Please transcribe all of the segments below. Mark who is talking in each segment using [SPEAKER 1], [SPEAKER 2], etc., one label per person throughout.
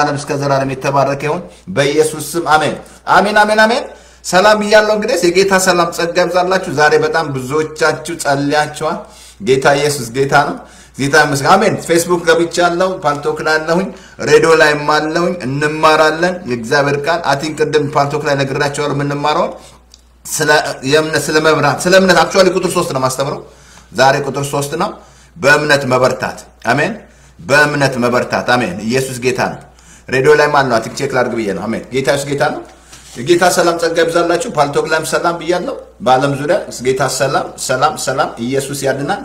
[SPEAKER 1] ዓለም እስከ ዘላለም የተባረከ ይሁን። በኢየሱስ ስም አሜን። አሜን አሜን አሜን። ሰላም እያለው እንግዲህ የጌታ ሰላም ጸጋ ይብዛላችሁ። ዛሬ በጣም ብዙዎቻችሁ ጸልያችኋል። ጌታ ኢየሱስ ጌታ ነው። ጌታ ይመስገን። አሜን። ፌስቡክ ገብቻለሁ ፓልቶክ ላይ አለሁኝ ሬዲዮ ላይም አለሁኝ። እንማራለን። የእግዚአብሔር ቃል I think ቅድም ፓልቶክ ላይ ነግሬያቸዋለሁ የምንማረውን ስለ መበርታት ስለ እምነት actually ቁጥር ሶስት ነው ማስተምረው ዛሬ ቁጥር ሶስት ነው። በእምነት መበርታት። አሜን። በእምነት መበርታት። አሜን። ኢየሱስ ጌታ ነው ሬዲዮ ላይ ማለት ነው? I think check ላድርግ ብዬ ነው። አሜን። ጌታ ኢየሱስ ጌታ ነው። የጌታ ሰላም ጸጋ ይብዛላችሁ። ፓልቶክ ላይም ሰላም ብያለሁ። በአለም ዙሪያ ጌታ ሰላም ሰላም ሰላም። ኢየሱስ ያድናል።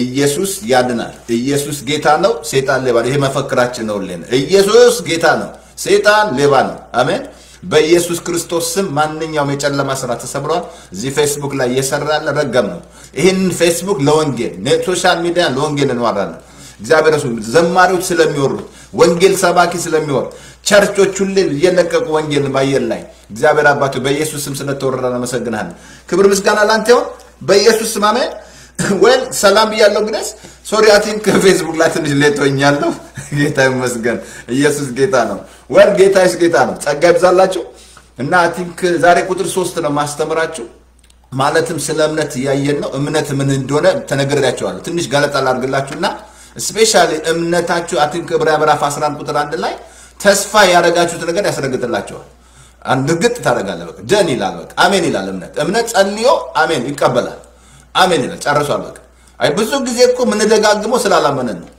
[SPEAKER 1] ኢየሱስ ያድናል። ኢየሱስ ጌታ ነው። ሴጣን ሌባ ነው። ይሄ መፈክራችን ነው ልን ኢየሱስ ጌታ ነው። ሴጣን ሌባ ነው። አሜን። በኢየሱስ ክርስቶስ ስም ማንኛውም የጨለማ ስራ ተሰብረዋል እዚህ ፌስቡክ ላይ እየሰራ ያለ ረገም ነው። ይህንን ፌስቡክ ለወንጌል ሶሻል ሚዲያ ለወንጌል እንዋራለን እግዚአብሔር ሱ ዘማሪዎች ስለሚወሩት ወንጌል ሰባኪ ስለሚወር ቸርቾች ሁሌ እየለቀቁ ወንጌል በአየር ላይ። እግዚአብሔር አባቱ በኢየሱስ ስም ስለተወረረ አመሰግናለሁ ክብር ምስጋና ላንተ ይሁን። በኢየሱስ ስም አሜን። ወል ሰላም ብያለሁ እንግዲህ ሶሪ አቲን ከፌስቡክ ላይ ትንሽ ሌቶኛለሁ ጌታ ይመስገን። ኢየሱስ ጌታ ነው። ወል ጌታ ይስ ጌታ ነው። ጸጋ ይብዛላችሁ። እና I think ዛሬ ቁጥር ሶስት ነው ማስተምራችሁ። ማለትም ስለ እምነት እያየን ነው። እምነት ምን እንደሆነ ተነግሬያቸዋለሁ። ትንሽ ገለጣ ላድርግላችሁና specially እምነታችሁ I think ዕብራውያን ምዕራፍ 11 ቁጥር አንድ ላይ ተስፋ ያደረጋችሁት ነገር ያስረግጥላቸዋል እርግጥ ታደረጋለህ በቃ done ይላል። በቃ አሜን ይላል እምነት። እምነት ጸልዮ አሜን ይቀበላል። አሜን ይላል። ጨርሷል። በቃ አይ ብዙ ጊዜ እኮ የምንደጋግመው ስላላመነን ነው።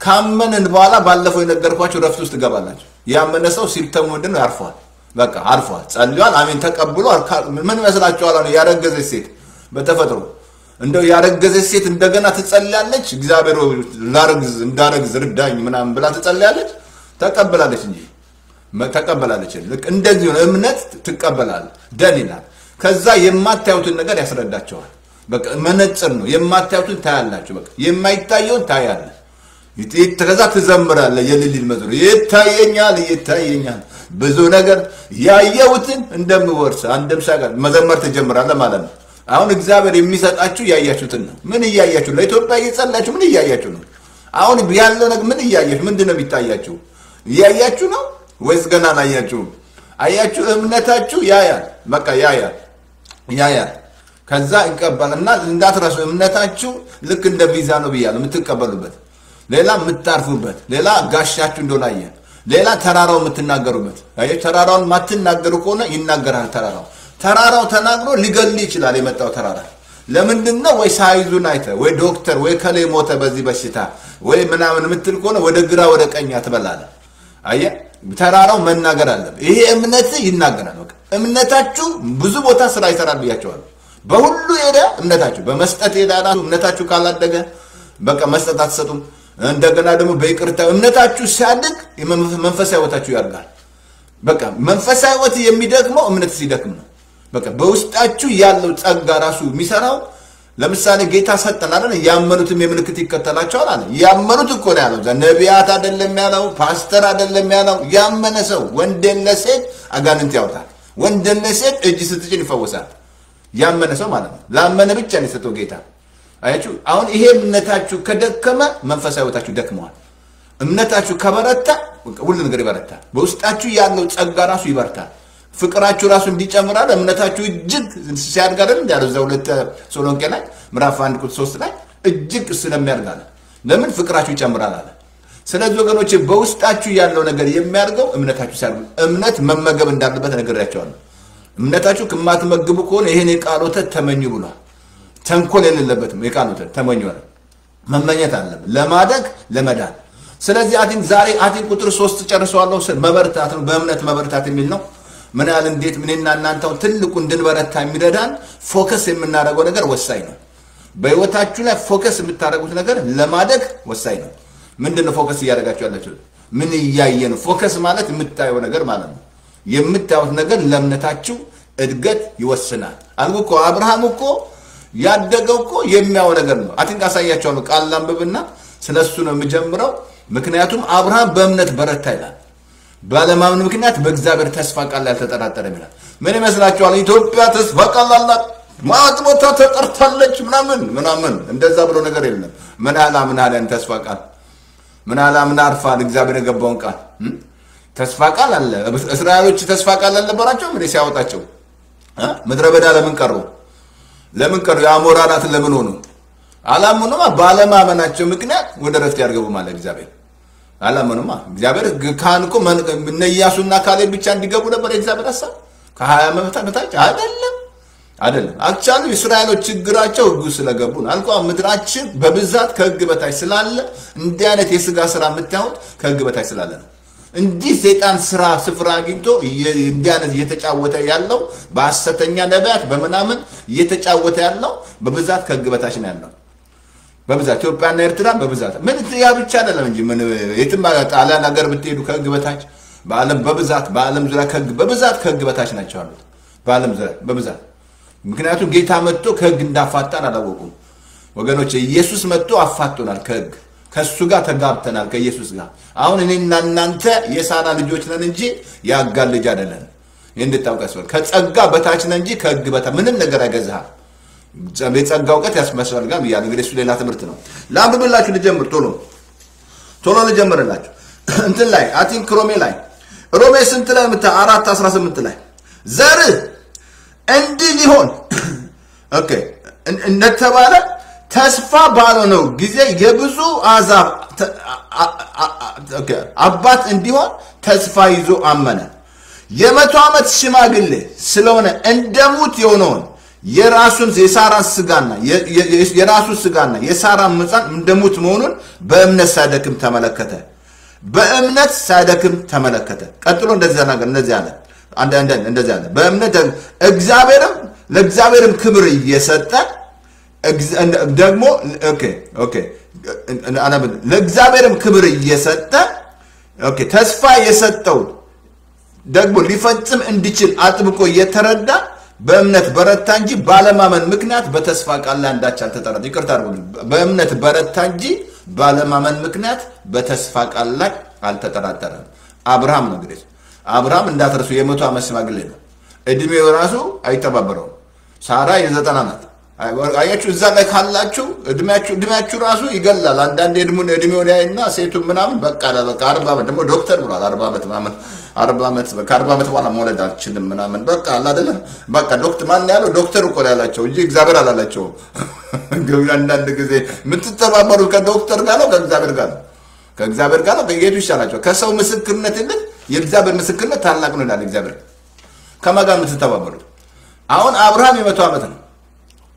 [SPEAKER 1] ካመንን በኋላ ባለፈው የነገርኳቸው ረፍት ውስጥ ትገባላችሁ። ያመነ ሰው symptom ኡ ምንድን ነው ያርፈዋል። በቃ አርፏል። ጸልዋል አሜን ተቀብሎ ምን ይመስላችኋል? አሁን ያረገዘች ሴት በተፈጥሮ እንደው ያረገዘች ሴት እንደገና ትጸልያለች? እግዚአብሔር ላረግዝ እንዳረግዝ ርዳኝ ምናምን ብላ ትጸልያለች? ተቀበላለች እንጂ። ተቀበላለች። ልክ እንደዚህ ነው። እምነት ትቀበላል ደን ይላል። ከዛ የማታዩትን ነገር ያስረዳቸዋል። በቃ መነጽር ነው። የማታዩትን ታያላችሁ። በቃ የማይታየውን ታያለ ከዛ ትዘምራለ የልሊል መዝሙር። ይታየኛል ይታየኛል ብዙ ነገር ያየሁትን እንደምወርስ አንድም ሳጋር መዘመር ትጀምራለ ማለት ነው አሁን እግዚአብሔር የሚሰጣችሁ ያያችሁትን ነው። ምን እያያችሁ ለኢትዮጵያ እየጸላችሁ ምን እያያችሁ ነው? አሁን ያለው ነገር ምን እያያችሁ? ምንድን ነው የሚታያችሁ? እያያችሁ ነው ወይስ ገና አላያችሁም? አያችሁ? እምነታችሁ ያያል። በቃ ያያል ያያል። ከዛ ይቀበል እና እንዳትረሱ እምነታችሁ ልክ እንደ ቪዛ ነው ብያለሁ። የምትቀበሉበት ሌላ የምታርፉበት ሌላ ጋሻችሁ እንደሆነ አየ ሌላ ተራራው የምትናገሩበት። ተራራውን ማትናገሩ ከሆነ ይናገራል ተራራው ተራራው ተናግሮ ሊገል ይችላል የመጣው ተራራ። ለምንድን ነው ወይ ሳይዙን አይተ ወይ ዶክተር ወይ ከሌ ሞተ በዚህ በሽታ ወይ ምናምን የምትል ከሆነ ወደ ግራ ወደ ቀኝ ትበላለ አየ ተራራው መናገር አለብ ይሄ እምነት ይናገራል። በቃ እምነታችሁ ብዙ ቦታ ስራ ይሰራል ብያቸዋል በሁሉ ሄደ እምነታችሁ በመስጠት ሄዳ እምነታችሁ ካላደገ በቃ መስጠት አትሰጡም። እንደገና ደግሞ በይቅርታ እምነታችሁ ሲያድግ መንፈሳዊ ህይወታችሁ ያድጋል። በቃ መንፈሳዊ ህይወት የሚደክመው እምነት ሲደክም ነው በቃ በውስጣችሁ ያለው ጸጋ ራሱ የሚሰራው ለምሳሌ ጌታ ሰጠን አለ ያመኑትም የምልክት ይከተላቸዋል አለ። ያመኑት እኮ ነው ያለው። ነቢያት አይደለም ያለው ፓስተር አይደለም ያለው። ያመነ ሰው ወንድን ለሴት አጋንንት ያወጣል። ወንድን ለሴት እጅ ስትጭን ይፈወሳል። ያመነ ሰው ማለት ነው። ላመነ ብቻ ነው የሰጠው ጌታ። አያችሁ? አሁን ይሄ እምነታችሁ ከደከመ መንፈሳዊ ህይወታችሁ ደክመዋል። እምነታችሁ ከበረታ ሁሉ ነገር ይበረታል። በውስጣችሁ ያለው ጸጋ ራሱ ይበርታል ፍቅራችሁ ራሱ እንዲጨምራል እምነታችሁ እጅግ ሲያድግ አይደል እንዳለው ሁለት ሶሎንቄ ላይ ምዕራፍ አንድ ቁጥር ሶስት ላይ እጅግ ስለሚያድጋለ ለምን? ፍቅራችሁ ይጨምራል አለ። ስለዚህ ወገኖች በውስጣችሁ ያለው ነገር የሚያድገው እምነታችሁ ሲያድግ እምነት መመገብ እንዳለበት ነግሬያቸዋለሁ እምነታችሁ ከማትመግቡ ከሆነ ይህን የቃል ወተት ተመኙ ብሏል። ተንኮል የሌለበትም የቃል ወተት ተመኙ አለ። መመኘት አለብን። ለማደግ ለመዳን። ስለዚህ I think ዛሬ I think ቁጥር ሶስት ጨርሰዋለሁ መበርታት ነው። በእምነት መበርታት የሚል ነው ምን ያህል እንዴት ምንና እናንተው ትልቁ እንድንበረታ የሚረዳን focus የምናደርገው ነገር ወሳኝ ነው። በህይወታችሁ ላይ focus የምታደርጉት ነገር ለማደግ ወሳኝ ነው። ምንድን ነው focus እያደረጋችሁ ያላችሁ ምን እያየ ነው? focus ማለት የምታየው ነገር ማለት ነው። የምታዩት ነገር ለእምነታችሁ እድገት ይወስናል። አልኩ እኮ አብርሃም እኮ ያደገው እኮ የሚያየው ነገር ነው። I think አሳያቸዋለሁ ቃል ላንብብና ስለ እሱ ነው የምጀምረው። ምክንያቱም አብርሃም በእምነት በረታ ይላል ባለማመን ምክንያት በእግዚአብሔር ተስፋ ቃል አልተጠራጠረም ይላል ምን ይመስላችኋል ኢትዮጵያ ተስፋ ቃል አላት ማት ቦታ ተጠርታለች ምናምን ምናምን እንደዛ ብሎ ነገር የለም ምን ያህል አምናህል ያን ተስፋ ቃል ምን ያህል አምና አርፋል እግዚአብሔር የገባውን ቃል ተስፋ ቃል አለ። እስራኤሎች ተስፋ ቃል አልነበራቸውም እንዴ ሲያወጣቸው? ምድረ በዳ ለምን ቀሩ? ለምን ቀሩ? የአሞራ ናት ለምን ሆኑ? አላመኑማ። ባለማመናቸው ምክንያት ወደ ረፍት ያርገቡ ማለት እግዚአብሔር አላመኑማ። እግዚአብሔር ካህን እኮ እነ ኢያሱና ካሌብ ብቻ እንዲገቡ ነበር የእግዚአብሔር ሀሳብ ከሀያ ዓመት በታች አይደለም አይደለም። actually እስራኤሎች ችግራቸው ህጉ ስለገቡ ነው። አልኳ ምድራችን በብዛት ከህግ በታች ስላለ እንዲህ አይነት የስጋ ስራ የምታዩት ከህግ በታች ስላለ ነው። እንዲህ ሰይጣን ስራ ስፍራ አግኝቶ እንዲህ አይነት እየተጫወተ ያለው በሐሰተኛ ነቢያት በምናምን እየተጫወተ ያለው በብዛት ከህግ በታች ነው ያለው። በብዛት ኢትዮጵያና ኤርትራ በብዛት ምን ያ ብቻ አይደለም እንጂ ምን የትም ጣሊያን ሀገር ብትሄዱ ከህግ በታች በዓለም በብዛት በዓለም ዙሪያ ከህግ በብዛት ከህግ በታች ናቸው አሉት። በዓለም ዙሪያ በብዛት ምክንያቱም ጌታ መጥቶ ከህግ እንዳፋታን አላወቁም ወገኖች። ኢየሱስ መጥቶ አፋቶናል ከህግ ከእሱ ጋር ተጋብተናል ከኢየሱስ ጋር። አሁን እኔና እናንተ የሳራ ልጆች ነን እንጂ የአጋር ልጅ አይደለን። ይህ እንድታውቅ ያስፈልጋል። ከጸጋ በታች ነን እንጂ ከህግ በታች ምንም ነገር አይገዛሃል። የጸጋ እውቀት ያስመስፈልጋል ብያለሁ። እንግዲህ እሱ ሌላ ትምህርት ነው። ለአንብብላችሁ ልጀምር፣ ቶሎ ቶሎ ልጀምርላችሁ። እንትን ላይ I think ሮሜ ላይ ሮሜ ስንት ላይ ምታ አራት አስራ ስምንት ላይ ዘርህ እንዲህ ሊሆን okay እን- እንደተባለ ተስፋ ባልሆነው ጊዜ የብዙ አሕዛብ አባት እንዲሆን ተስፋ ይዞ አመነ። የመቶ ዓመት ሽማግሌ ስለሆነ እንደ ሙት የሆነውን የራሱን የሳራን ስጋና የራሱ ስጋና የሳራን ማህፀን እንደ ሙት መሆኑን በእምነት ሳይደክም ተመለከተ። በእምነት ሳይደክም ተመለከተ። ቀጥሎ እንደዚያ ነገር እንደዚህ አለ እንደዚህ አለ። በእምነት እግዚአብሔርም ለእግዚአብሔርም ክብር እየሰጠ ደግሞ OK OK አነብ- ለእግዚአብሔርም ክብር እየሰጠ OK ተስፋ የሰጠውን ደግሞ ሊፈጽም እንዲችል አጥብቆ እየተረዳ በእምነት በረታ እንጂ ባለማመን ምክንያት በተስፋ ቃል ላይ አንዳች አልተጠራጠረም። ይቅርታ አድርጉልኝ። በእምነት በረታ እንጂ ባለማመን ምክንያት በተስፋ ቃል ላይ አልተጠራጠረም። አብርሃም ነው እንግዲህ አብርሃም እንዳትረሱ የመቶ ዓመት ሽማግሌ ነው። እድሜው ራሱ አይተባበረውም። ሳራ የዘጠና ናት። አያችሁ እዛ ላይ ካላችሁ እድሜያችሁ ራሱ ይገላል። አንዳንድ እድሜውን እድሜውን ያይና ሴቱ ምናምን በቃ በቃ አርባ ዓመት ደግሞ ዶክተር ብሏል። አርባ ዓመት ምናምን አርባ ዓመት ከአርባ ዓመት በኋላ መውለድ አልችልም ምናምን በቃ አለ አይደለ በቃ ዶክተር ማን ያለው ዶክተር እኮ ያላቸው እንጂ እግዚአብሔር አላላቸውም። አንዳንድ ጊዜ የምትተባበሩት ከዶክተር ጋር ነው ከእግዚአብሔር ጋር ነው ከእግዚአብሔር ጋር ነው ከየቱ ይሻላቸው? ከሰው ምስክርነት ይልቅ የእግዚአብሔር ምስክርነት ታላቅ ነው ይላል እግዚአብሔር። ከማን ጋር የምትተባበሩት? አሁን አብርሃም የመቶ ዓመት ነው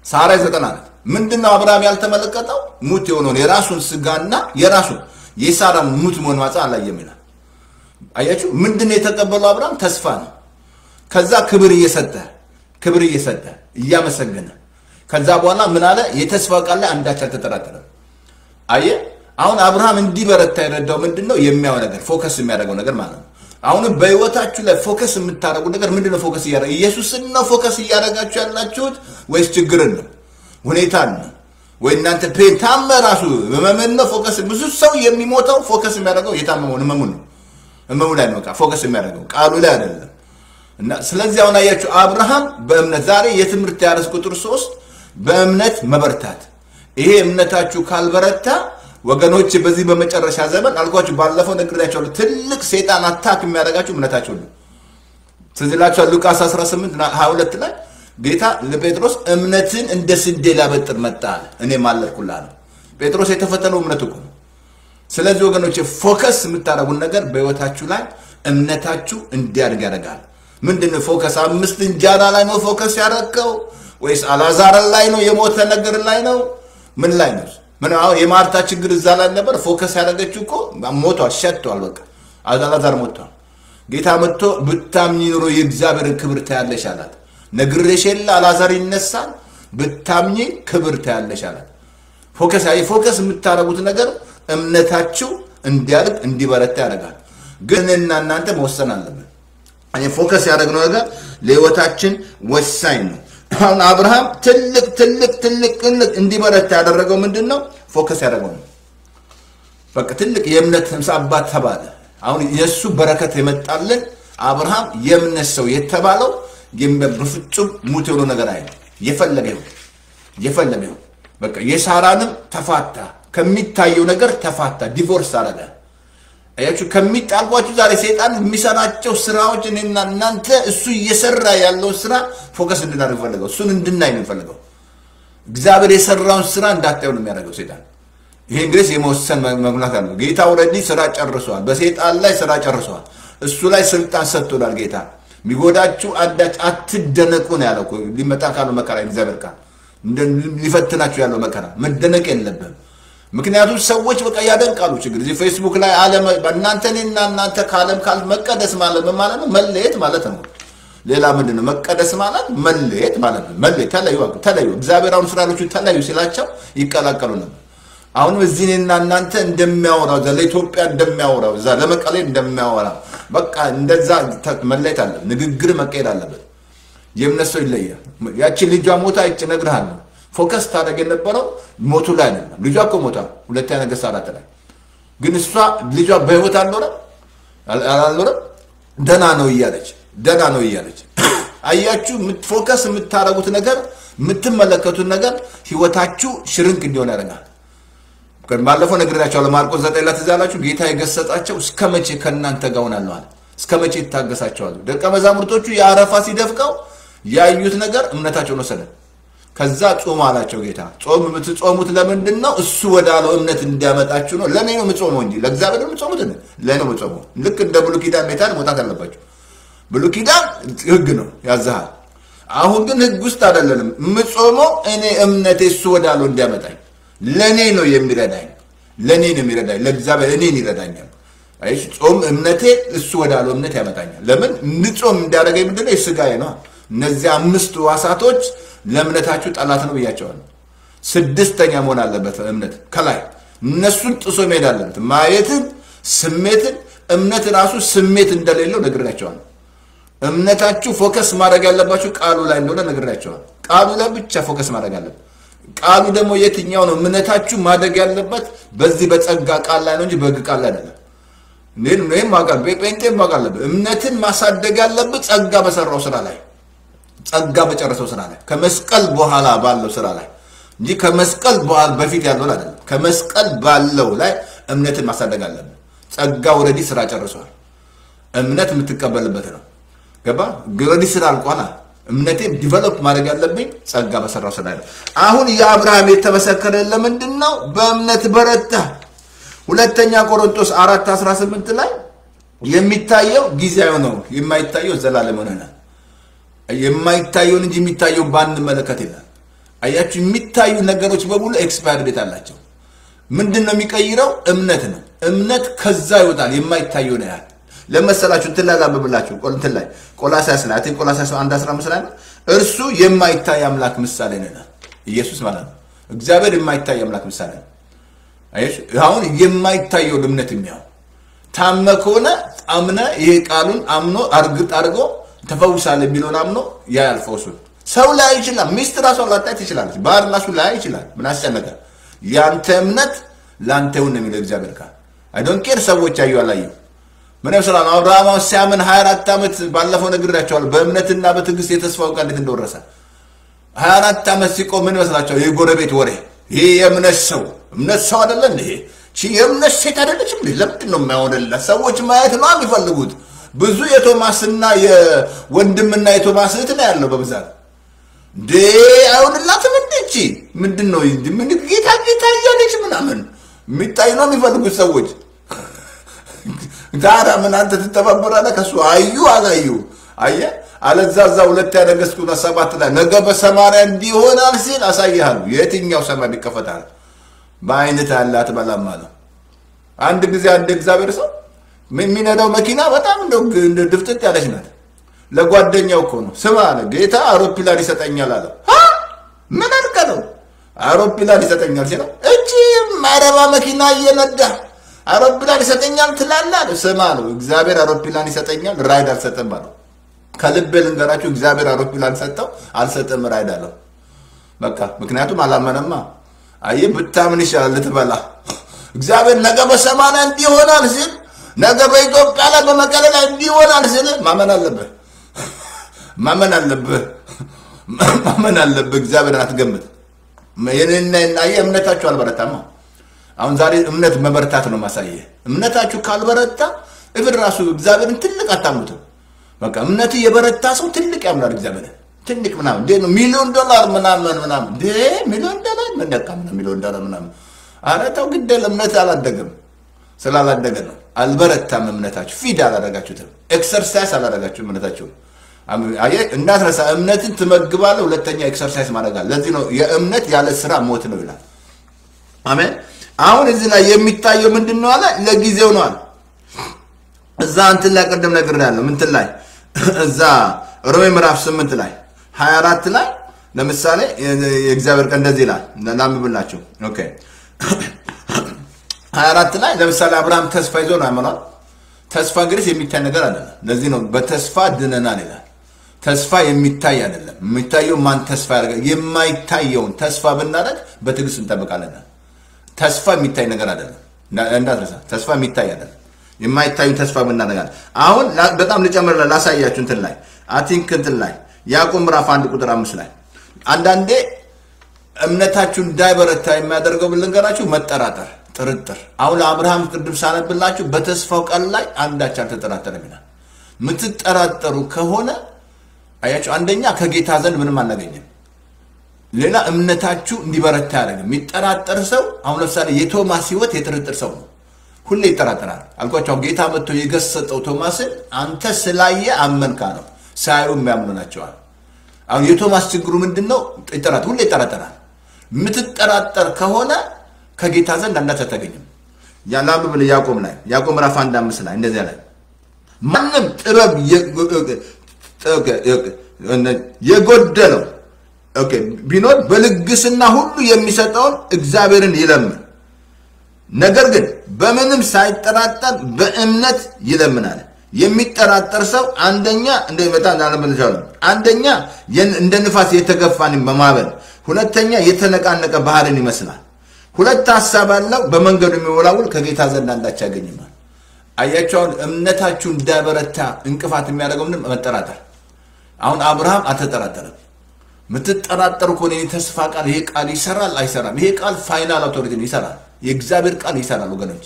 [SPEAKER 1] ሳራ ዘጠና ናት። ምንድን ነው አብርሃም ያልተመለከተው? ሙት የሆነውን የራሱን ስጋና የራሱን የሳራን ሙት መሆን ማህፀን አላየም ይላል። አያችሁ፣ ምንድን ነው የተቀበለው አብርሃም? ተስፋ ነው። ከዛ ክብር እየሰጠ ክብር እየሰጠ እያመሰገነ ከዛ በኋላ ምን አለ? የተስፋ ቃል ላይ አንዳች አልተጠራጠረም። አየ አሁን አብርሃም እንዲበረታ የረዳው ምንድን ነው? የሚያየው ነገር focus የሚያደርገው ነገር ማለት ነው። አሁንም በህይወታችሁ ላይ focus የምታደርጉ ነገር ምንድን ነው? focus እያደረገ ኢየሱስን ነው focus እያደረጋችሁ ያላችሁት ወይስ ችግርን ነው? ሁኔታን ነው? ወይ እናንተ ታመ ራሱ ህመምን ነው? focus ብዙ ሰው የሚሞተው focus የሚያደርገው የታመመውን ህመሙን ነው። ህመሙ ላይ ነው focus የሚያደርገው ቃሉ ላይ አይደለም። እና ስለዚህ አሁን አያችሁ አብርሃም በእምነት ዛሬ የትምህርት ርዕስ ቁጥር ሶስት በእምነት መበርታት። ይሄ እምነታችሁ ካልበረታ ወገኖች በዚህ በመጨረሻ ዘመን አልኳችሁ ባለፈው ነግሬያቸዋለሁ። ትልቅ ሴጣን attack የሚያደርጋችሁ እምነታቸው ነው። ትዝ ይላችኋል ሉቃስ 18 እና 22 ላይ ጌታ ለጴጥሮስ እምነትን እንደ ስንዴ ላበጥር መጣ አለ። እኔ ማለድኩልህ አለ። ጴጥሮስ የተፈተነው እምነቱ እኮ ስለዚህ ወገኖች focus የምታደርጉን ነገር በህይወታችሁ ላይ እምነታችሁ እንዲያድግ ያደርጋል። ምንድን focus? አምስት እንጀራ ላይ ነው focus ያደረግከው ወይስ አላዛርን ላይ ነው? የሞተ ነገር ላይ ነው? ምን ላይ ነው ምን አሁን የማርታ ችግር እዛ ላይ ነበር። focus ያደረገችው እኮ ሞቷል ሸቷል በቃ አላዛር ሞቷል። ጌታ መጥቶ ብታምኝ ኑሮ የእግዚአብሔርን ክብር ታያለሽ አላት። ነግሬሽ የለ አላዛር ይነሳል ብታምኝ ክብር ታያለሽ አላት። focus focus የምታደርጉት ነገር እምነታችሁ እንዲያድግ እንዲበረታ ያደርጋል። ግን እና እናንተ መወሰን አለብን። focus ያደረግነው ነገር ለህይወታችን ወሳኝ ነው አሁን አብርሃም ትልቅ ትልቅ ትልቅ እንዲበረታ ያደረገው ምንድን ነው focus ያደረገው ነው። በቃ ትልቅ የእምነት አባት ተባለ። አሁን የእሱ በረከት የመጣልን አብርሃም የእምነት ሰው የተባለው በፍጹም ሙት የሆነ ነገር አይ የፈለገ ይሁን የፈለገ ይሁን። በቃ የሳራንም ተፋታ ከሚታየው ነገር ተፋታ divorce አረገ አያችሁ ከሚጣልቧችሁ ዛሬ ሰይጣን የሚሰራቸው ስራዎች እኔና እናንተ እሱ እየሰራ ያለውን ስራ focus እንድናደርግ ፈልገው እሱን እንድናይ ነው የሚፈልገው። እግዚአብሔር የሰራውን ስራ እንዳታዩ ነው የሚያደርገው ሰይጣን። ይሄ እንግዲህ የመወሰን መጉላት አለው። ጌታ already ስራ ጨርሰዋል። በሰይጣን ላይ ስራ ጨርሰዋል። እሱ ላይ ስልጣን ሰጥቶናል ጌታ። የሚጎዳችሁ አንዳች አትደነቁ ነው ያለው። ሊመጣ ካለው መከራ እግዚአብሔር ቃል ሊፈትናችሁ ያለው መከራ መደነቅ የለብም። ምክንያቱም ሰዎች በቃ ያደንቃሉ። ችግር እዚህ ፌስቡክ ላይ ዓለም እናንተ እኔና እናንተ ከዓለም ካል መቀደስ ማለት ምን ማለት ነው? መለየት ማለት ነው። ሌላ ምንድን ነው? መቀደስ ማለት መለየት ማለት ነው። መለየት ተለዩ፣ ተለዩ። እግዚአብሔር አሁን እስራኤሎቹ ተለዩ ሲላቸው ይቀላቀሉ ነበር። አሁንም እዚህ እኔና እናንተ እንደሚያወራው እዛ ለኢትዮጵያ እንደሚያወራው እዛ ለመቀሌ እንደሚያወራው በቃ እንደዛ መለየት አለ። ንግግር መቀየር አለበት። የእምነት ሰው ይለያል። ያቺ ልጇ ሞታ ይጭ እነግርሃለሁ focus ታደርግ የነበረው ሞቱ ላይ አይደለም። ልጇ እኮ ሞታ ሁለተኛ ነገሥት አራት ላይ ግን እሷ ልጇ በህይወት አልኖረም አልኖረም ደና ነው እያለች ደና ነው እያለች አያችሁ። focus የምታደርጉት ነገር የምትመለከቱት ነገር ህይወታችሁ shrink እንዲሆን ያደርጋል። ባለፈው ነግሬያቸዋለሁ። ማርቆስ ዘጠኝ ላይ ትዝ ያላችሁ ጌታ የገሰጻቸው እስከ መቼ ከእናንተ ጋር እሆናለሁ አለ። እስከ መቼ ይታገሳቸዋል? ደቀ መዛሙርቶቹ የአረፋ ሲደፍቀው ያዩት ነገር እምነታቸውን ወሰደ። ከዛ ጾም አላቸው ጌታ። ጾም የምትጾሙት ለምንድን ነው? እሱ ወዳለው እምነት እንዲያመጣችሁ ነው። ለእኔ ነው የምጾመው እንጂ ለእግዚአብሔር የምጾሙት። ለእኔ ነው የምጾመው። ልክ እንደ ብሉይ ኪዳን ሜታን መውጣት አለባቸው። ብሉይ ኪዳን ህግ ነው ያዝሃል። አሁን ግን ህግ ውስጥ አይደለንም። የምጾመው እኔ እምነቴ እሱ ወዳለው እንዲያመጣኝ ለእኔ ነው የሚረዳኝ። ለእኔ ነው የሚረዳኝ። ለእግዚአብሔር እኔን ይረዳኛል። ጾም እምነቴ እሱ ወዳለው እምነት ያመጣኛል። ለምን እንጾም እንዲያደርገኝ ምንድነው? የስጋዬ ነው። እነዚህ አምስት ዋሳቶች ለእምነታችሁ ጠላት ነው ብያቸዋለሁ። ስድስተኛ መሆን አለበት እምነት ከላይ እነሱን ጥሶ መሄድ አለበት። ማየትን፣ ስሜትን እምነት ራሱ ስሜት እንደሌለው ነግሬያቸዋለሁ። እምነታችሁ focus ማድረግ ያለባችሁ ቃሉ ላይ እንደሆነ ነግሬያቸዋለሁ። ቃሉ ላይ ብቻ focus ማድረግ አለበት። ቃሉ ደግሞ የትኛው ነው? እምነታችሁ ማደግ ያለበት በዚህ በጸጋ ቃል ላይ ነው እንጂ በሕግ ቃል ላይ አይደለም። ይህም ማቃል ጴንጤ ማቃ አለበት። እምነትን ማሳደግ ያለበት ጸጋ በሰራው ስራ ላይ ጸጋ በጨረሰው ስራ ላይ ከመስቀል በኋላ ባለው ስራ ላይ እንጂ ከመስቀል በፊት ያለውን አይደለም። ከመስቀል ባለው ላይ እምነትን ማሳደግ አለብን። ጸጋ already ስራ ጨርሷል። እምነት የምትቀበልበት ነው። ገባ already ስራ አልቋላ። እምነቴን develop ማድረግ ያለብኝ ጸጋ በሰራው ስራ ነው። አሁን የአብርሃም የተመሰከረ ለምንድን ነው? በእምነት በረታ። ሁለተኛ ቆሮንቶስ አራት 18 ላይ የሚታየው ጊዜያዊ ነው፣ የማይታየው ዘላለም ሆነናል። የማይታየውን እንጂ የሚታየው ባንመለከት ይላል። አያችሁ፣ የሚታዩ ነገሮች በሙሉ expire date አላቸው። ምንድን ነው የሚቀይረው? እምነት ነው። እምነት ከዛ ይወጣል፣ የማይታየው ነው ያህል ለመሰላችሁ እንትን ላይ ላንብብላችሁ። እንትን ላይ ቆላስይስ ላይ አቴን ቆላስይስ አንድ 15 ላይ ነው እርሱ የማይታይ አምላክ ምሳሌ ነው። ኢየሱስ ማለት ነው። እግዚአብሔር የማይታይ አምላክ ምሳሌ ነው። አሁን የማይታየውን እምነት የሚያው ታመ ከሆነ አምነ ይሄ ቃሉን አምኖ እርግጥ አድርጎ ተፈውሳለ የሚለውን አምኖ ያ ያልፈውሱን ሰው ላይ ይችላል። ሚስት ራሷን ላታይ ትችላለች። ባል ራሱ ላይ ይችላል። ምን አስጨነቀ? ያንተ እምነት ለአንተ ይሁን ነው የሚለው እግዚአብሔር ቃል። I don't care ሰዎች አዩ አላዩ ምን ይመስላል? አብርሃም ሲያምን 24 ዓመት ባለፈው ነግሬያቸዋለሁ። በእምነትና በትዕግስት የተስፋው ቃል እንዴት እንደወረሰ 24 ዓመት ሲቆም ምን ይመስላቸዋል? የጎረቤት ወሬ ይሄ የእምነት ሰው እምነት ሰው አይደለ እንዴ? ቺ የእምነት ሴት አይደለችም? ለምንድን ነው የማይሆንላት? ሰዎች ማየት ነው የሚፈልጉት። ብዙ የቶማስና የወንድምና የቶማስ እህት ነው ያለው በብዛት። እንዴ አይሆንላትም እንዴ? ቺ ምንድን ነው ምን ጌታ ጌታ እያለች ምናምን የሚታይ ነው የሚፈልጉት ሰዎች። ታዲያ ምን አንተ ትተባበራለህ? ከሱ አዩ አላዩ? አየ? አለዛ ሁለት ነገሥት ሰባት ላይ ነገ በሰማርያ እንዲሆናል ሲል አሳይሃለሁ የትኛው ሰማይ ይከፈታል በአይነት ያለ አትበላም አለ። አንድ ጊዜ አንድ እግዚአብሔር ሰው የሚነዳው መኪና በጣም እንደ ድፍጥጥ ያለች ናት ለጓደኛው እኮ ነው ስማ አለ ጌታ አውሮፕላን ይሰጠኛል አለ ምን አድርገ ነው አውሮፕላን ይሰጠኛል ሲለው እቺ ማረባ መኪና እየነዳ አውሮፕላን ይሰጠኛል ትላለህ አለ። ስማ አለው እግዚአብሔር አውሮፕላን ይሰጠኛል ride አልሰጥም አለው። ከልቤ ልንገራችሁ እግዚአብሔር አውሮፕላን ሰጠው አልሰጥም ራይድ አለው። በቃ ምክንያቱም አላመነማ። አየህ ብታምን ይሻላል ልትበላ። እግዚአብሔር ነገ በሰማንያ እንዲህ ሲል ነገ በኢትዮጵያ ላይ በመቀሌ ላይ እንዲህ ይሆናል ሲል ማመን አለብህ፣ ማመን አለብህ፣ ማመን አለብህ። እግዚአብሔርን አትገምት። ይህንና አየህ እምነታችሁ አልበረታማ። አሁን ዛሬ እምነት መበረታት ነው ማሳየ። እምነታችሁ ካልበረታ እብን ራሱ እግዚአብሔርን ትልቅ አታምኑትም። በቃ እምነት የበረታ ሰው ትልቅ ያምናል እግዚአብሔርን ትልቅ ምናምን እንዴ ሚሊዮን ዶላር ምናምን ምናምን ሚሊዮን ዶላር? ምን ነካ ሚሊዮን ዶላር ምናምን። ኧረ ተው ግድ እምነት አላደገም ስላላደገ ነው። አልበረታም እምነታችሁ። feed አላደረጋችሁትም። exercise አላደረጋችሁም እምነታችሁ እንዳትረሳ እምነትን ትመግባለህ ሁለተኛ exercise ማድረጋል ለዚህ ነው የእምነት ያለ ስራ ሞት ነው ይላል። አሜን። አሁን እዚህ ላይ የሚታየው ምንድን ነው አለ? ለጊዜው ነው አለ። እዛ እንትን ላይ ቅድም ነገር ያለው ምንትን ላይ? እዛ ሮሜ ምዕራፍ ስምንት ላይ ሀያ አራት ላይ ለምሳሌ የእግዚአብሔር ቃል እንደዚህ ይላል። ላንብብላችሁ okay ሀያ አራት ላይ ለምሳሌ አብርሃም ተስፋ ይዞ ነው ያመኗል ተስፋ እንግዲህ የሚታይ ነገር አይደለም። ለዚህ ነው በተስፋ ድነናል ይላል። ተስፋ የሚታይ አይደለም። የሚታየው ማን ተስፋ ያደርጋል? የማይታየውን ተስፋ ብናደርግ በትዕግስት እንጠብቃለን ተስፋ የሚታይ ነገር አይደለም። እንዳትረሳ። ተስፋ የሚታይ አይደለም። የማይታዩ ተስፋ ብናደርጋለን አሁን በጣም ልጨምር ላሳያችሁ እንትን ላይ አቲንክ እንትን ላይ ያዕቆብ ምዕራፍ አንድ ቁጥር አምስት ላይ። አንዳንዴ እምነታችሁ እንዳይበረታ የሚያደርገው ልንገራችሁ መጠራጠር ጥርጥር። አሁን ለአብርሃም ቅድም ሳነብላችሁ በተስፋው ቃል ላይ አንዳች አልተጠራጠረም ይላል። የምትጠራጠሩ ከሆነ አያችሁ አንደኛ ከጌታ ዘንድ ምንም አናገኝም። ሌላ እምነታችሁ እንዲበረታ ያደረግ የሚጠራጠር ሰው አሁን ለምሳሌ የቶማስ ህይወት የጥርጥር ሰው ነው። ሁሌ ይጠራጠራል። አልኳቸው ጌታ መጥቶ የገሰጠው ቶማስን አንተ ስላየ አመንካ ነው ሳያዩ የሚያምኑ አሁን የቶማስ ችግሩ ምንድን ነው ሁሌ ይጠራጠራል። የምትጠራጠር ከሆነ ከጌታ ዘንድ አንዳች አታገኝም። ያላም ብል ያዕቆብ ላይ ያዕቆብ ምዕራፍ አንድ አምስት ላይ እንደዚያ ላይ ማንም ጥበብ የጎደለው ቢኖር በልግስና ሁሉ የሚሰጠውን እግዚአብሔርን ይለምን። ነገር ግን በምንም ሳይጠራጠር በእምነት ይለምናል። የሚጠራጠር ሰው አንደኛ እንደመጣ እንዳለመልቻሉ አንደኛ እንደ ንፋስ የተገፋን በማበል ሁለተኛ የተነቃነቀ ባህርን ይመስላል ሁለት ሀሳብ አለው። በመንገዱ የሚወላውል ከጌታ ዘንድ አንዳች ያገኝማል አያቸውን እምነታችሁ እንዳበረታ እንቅፋት የሚያደርገው ምንም መጠራጠር። አሁን አብርሃም አልተጠራጠረም። የምትጠራጠሩ ከሆነ የተስፋ ቃል ይሄ ቃል ይሰራል አይሰራም? ይሄ ቃል final authority ይሰራል። የእግዚአብሔር ቃል ይሰራል ወገኖች።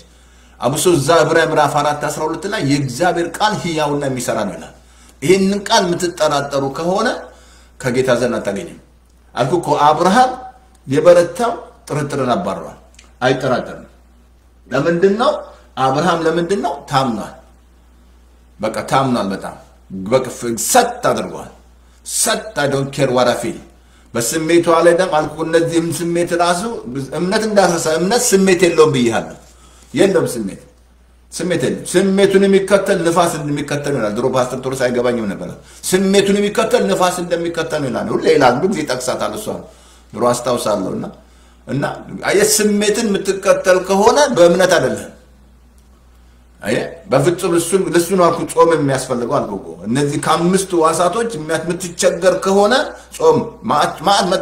[SPEAKER 1] አብሶ እዛ ዕብራዊ ምዕራፍ 4 12 ላይ የእግዚአብሔር ቃል ህያውና የሚሰራ ነው ይላል። ይህንን ቃል የምትጠራጠሩ ከሆነ ከጌታ ዘንድ አታገኝም። አልኩ እኮ አብርሃም የበረታው ጥርጥርን አባረዋል። አይጠራጠርም። ለምንድን ነው አብርሃም ለምንድን ነው ታምኗል። በቃ ታምኗል በጣም። ሰጥ አድርጓል። ሰጥ አይዶን ኬር ዋራፊል በስሜቷ ላይ ደም አልኩ። እነዚህም ስሜት ራሱ እምነት እንዳስረሳ እምነት ስሜት የለውም ብያለሁ። የለውም ስሜት። ስሜት የለም ስሜቱን የሚከተል ንፋስ እንደሚከተል ይላል። ድሮ ፓስተር ቶርስ አይገባኝም ነበር። ስሜቱን የሚከተል ንፋስ እንደሚከተል ይላል። ሁሌ ይላል። ብዙ ጊዜ ጠቅሳታል እሷ ድሮ አስታውሳለሁ እና እና አየህ ስሜትን የምትከተል ከሆነ በእምነት አይደለም በፍጹም እሱን ለሱ ነው አልኩ ጾም የሚያስፈልገው አልኩ እነዚህ ከአምስቱ ዋሳቶች የምትቸገር ከሆነ ጾም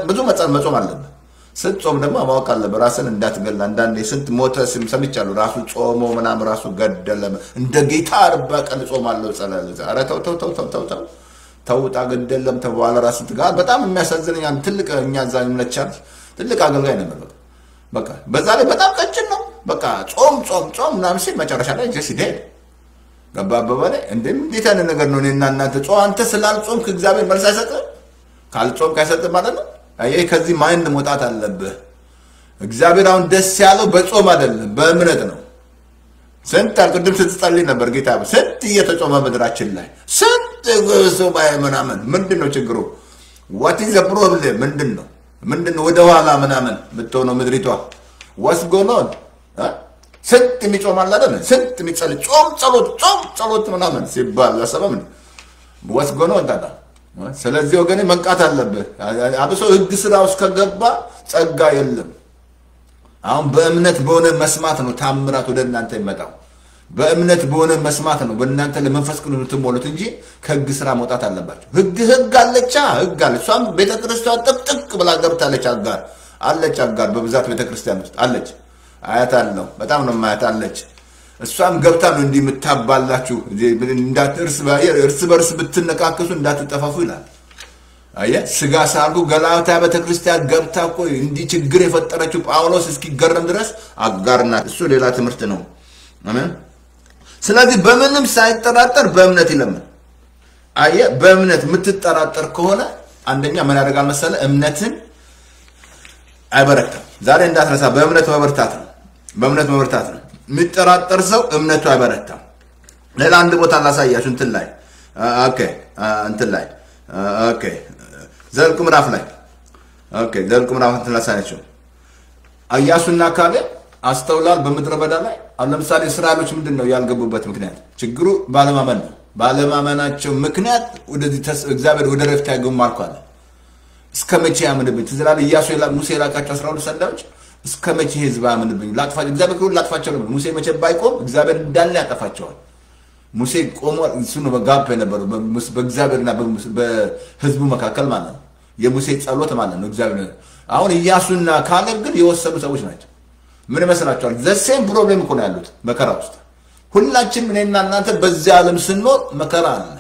[SPEAKER 1] ብዙ መጸን መጾም አለብህ። ስትጾም ደግሞ ማወቅ አለብህ። ራስን እንዳትገላ አንዳንዴ ስንት ሞተ ሰምቻለሁ። ራሱ ጾሞ ምናምን ራሱ ገደለ እንደ ጌታ አርባ ቀን ጾማለሁ ጸለለ ኧረ ተው ተው ተው ተው ተው ተው። ተውጣ ገደለም ተበኋላ ራስ ትጋር በጣም የሚያሳዝነኝ ትልቅ እኛ እዛ ይመቻል ትልቅ አገልጋይ ነበር በቃ በዛ ላይ በጣም ቀጭን ነው። በቃ ጾም ጾም ጾም ምናምን ሲል መጨረሻ ላይ ጀስ ሄድ ገባ እንደ እንዴት ያለ ነገር ነው? እኔና እናንተ ጾ አንተ ስላልጾምክ እግዚአብሔር መልስ አይሰጥም ካልጾምክ አይሰጥም ማለት ነው? ይህ ከዚህ ማይንድ መውጣት አለብህ። እግዚአብሔር አሁን ደስ ያለው በጾም አይደለም በእምነት ነው። ስንት ቅድም ስትጸልይ ነበር ጌታ ስንት እየተጾመ ምድራችን ላይ ስንት ምናምን። ምንድን ነው ችግሩ? what the problem ምንድን ነው ምንድን ወደ ኋላ ምናምን የምትሆነው ምድሪቷ? what's going on ስንት የሚጾም አለ ስንት የሚጸልይ? ጾም ጸሎት ጾም ጸሎት ምናምን ሲባል ለሰበም what's going on ታታ ስለዚህ ወገኔ መንቃት አለብህ። አብሶ ህግ ስራ ውስጥ ከገባ ጸጋ የለም። አሁን በእምነት በሆነ መስማት ነው ታምራት ወደ እናንተ ይመጣው በእምነት በሆነ መስማት ነው በእናንተ ለመንፈስ ቅዱስ የምትሞሉት እንጂ ከህግ ስራ መውጣት አለባቸው ህግ ህግ አለቻ ህግ አለች። እሷም ቤተክርስቲያን ጥቅጥቅ ብላ ገብታለች አጋር አለች አጋር በብዛት ቤተክርስቲያን ውስጥ አለች። አያት አለው በጣም ነው ማያት አለች። እሷም ገብታ ነው እንዲህ የምታባላችሁ እርስ በርስ ብትነካከሱ እንዳትጠፋፉ ይላል። አየህ ስጋ ሳልጉ ገላትያ ቤተክርስቲያን ገብታ እኮ እንዲህ ችግር የፈጠረችው ጳውሎስ እስኪገረም ድረስ አጋርና እሱ ሌላ ትምህርት ነው። አሜን። ስለዚህ በምንም ሳይጠራጠር በእምነት ይለምን። አየህ በእምነት የምትጠራጠር ከሆነ አንደኛ ምን ያደርጋል መሰለ እምነትን አይበረታም። ዛሬ እንዳትረሳ በእምነት መበርታት ነው። በእምነት መበርታት ነው። የሚጠራጠር ሰው እምነቱ አይበረታም። ሌላ አንድ ቦታ ላሳያችሁ እንትን ላይ okay እንትን ላይ okay ዘኁልቁ ምዕራፍ ላይ okay ዘኁልቁ ምዕራፍ እንትን ላሳያችሁ ኢያሱና ካሌብ አስተውላል በምድረ በዳ ላይ አሁን ለምሳሌ እስራኤሎች ምንድን ነው ያልገቡበት ምክንያት? ችግሩ ባለማመን ነው። ባለማመናቸው ምክንያት ወደዚህ እግዚአብሔር ወደ ረፍት አይገቡም አልኳለ እስከ መቼ ያምንብኝ ትዝ ይላል ኢያሱ ሙሴ የላካቸው አስራ ሁለት ሰላዮች? እስከ መቼ ህዝብ አያምንብኝ? እግዚአብሔር ክሩን ላጥፋቸው ነው። ሙሴ መቼ ባይቆም እግዚአብሔር እንዳለ ያጠፋቸዋል። ሙሴ ቆሞ እሱ ነው በ gap የነበረው በእግዚአብሔርና በህዝቡ መካከል ማለት ነው። የሙሴ ጸሎት ማለት ነው እግዚአብሔር። አሁን ኢያሱና ካሌብ ግን የወሰኑ ሰዎች ናቸው ምን ይመስላችኋል? the same problem እኮ ነው ያሉት መከራ ውስጥ። ሁላችንም እኔና እናንተ በዚህ ዓለም ስንኖር መከራ አለ።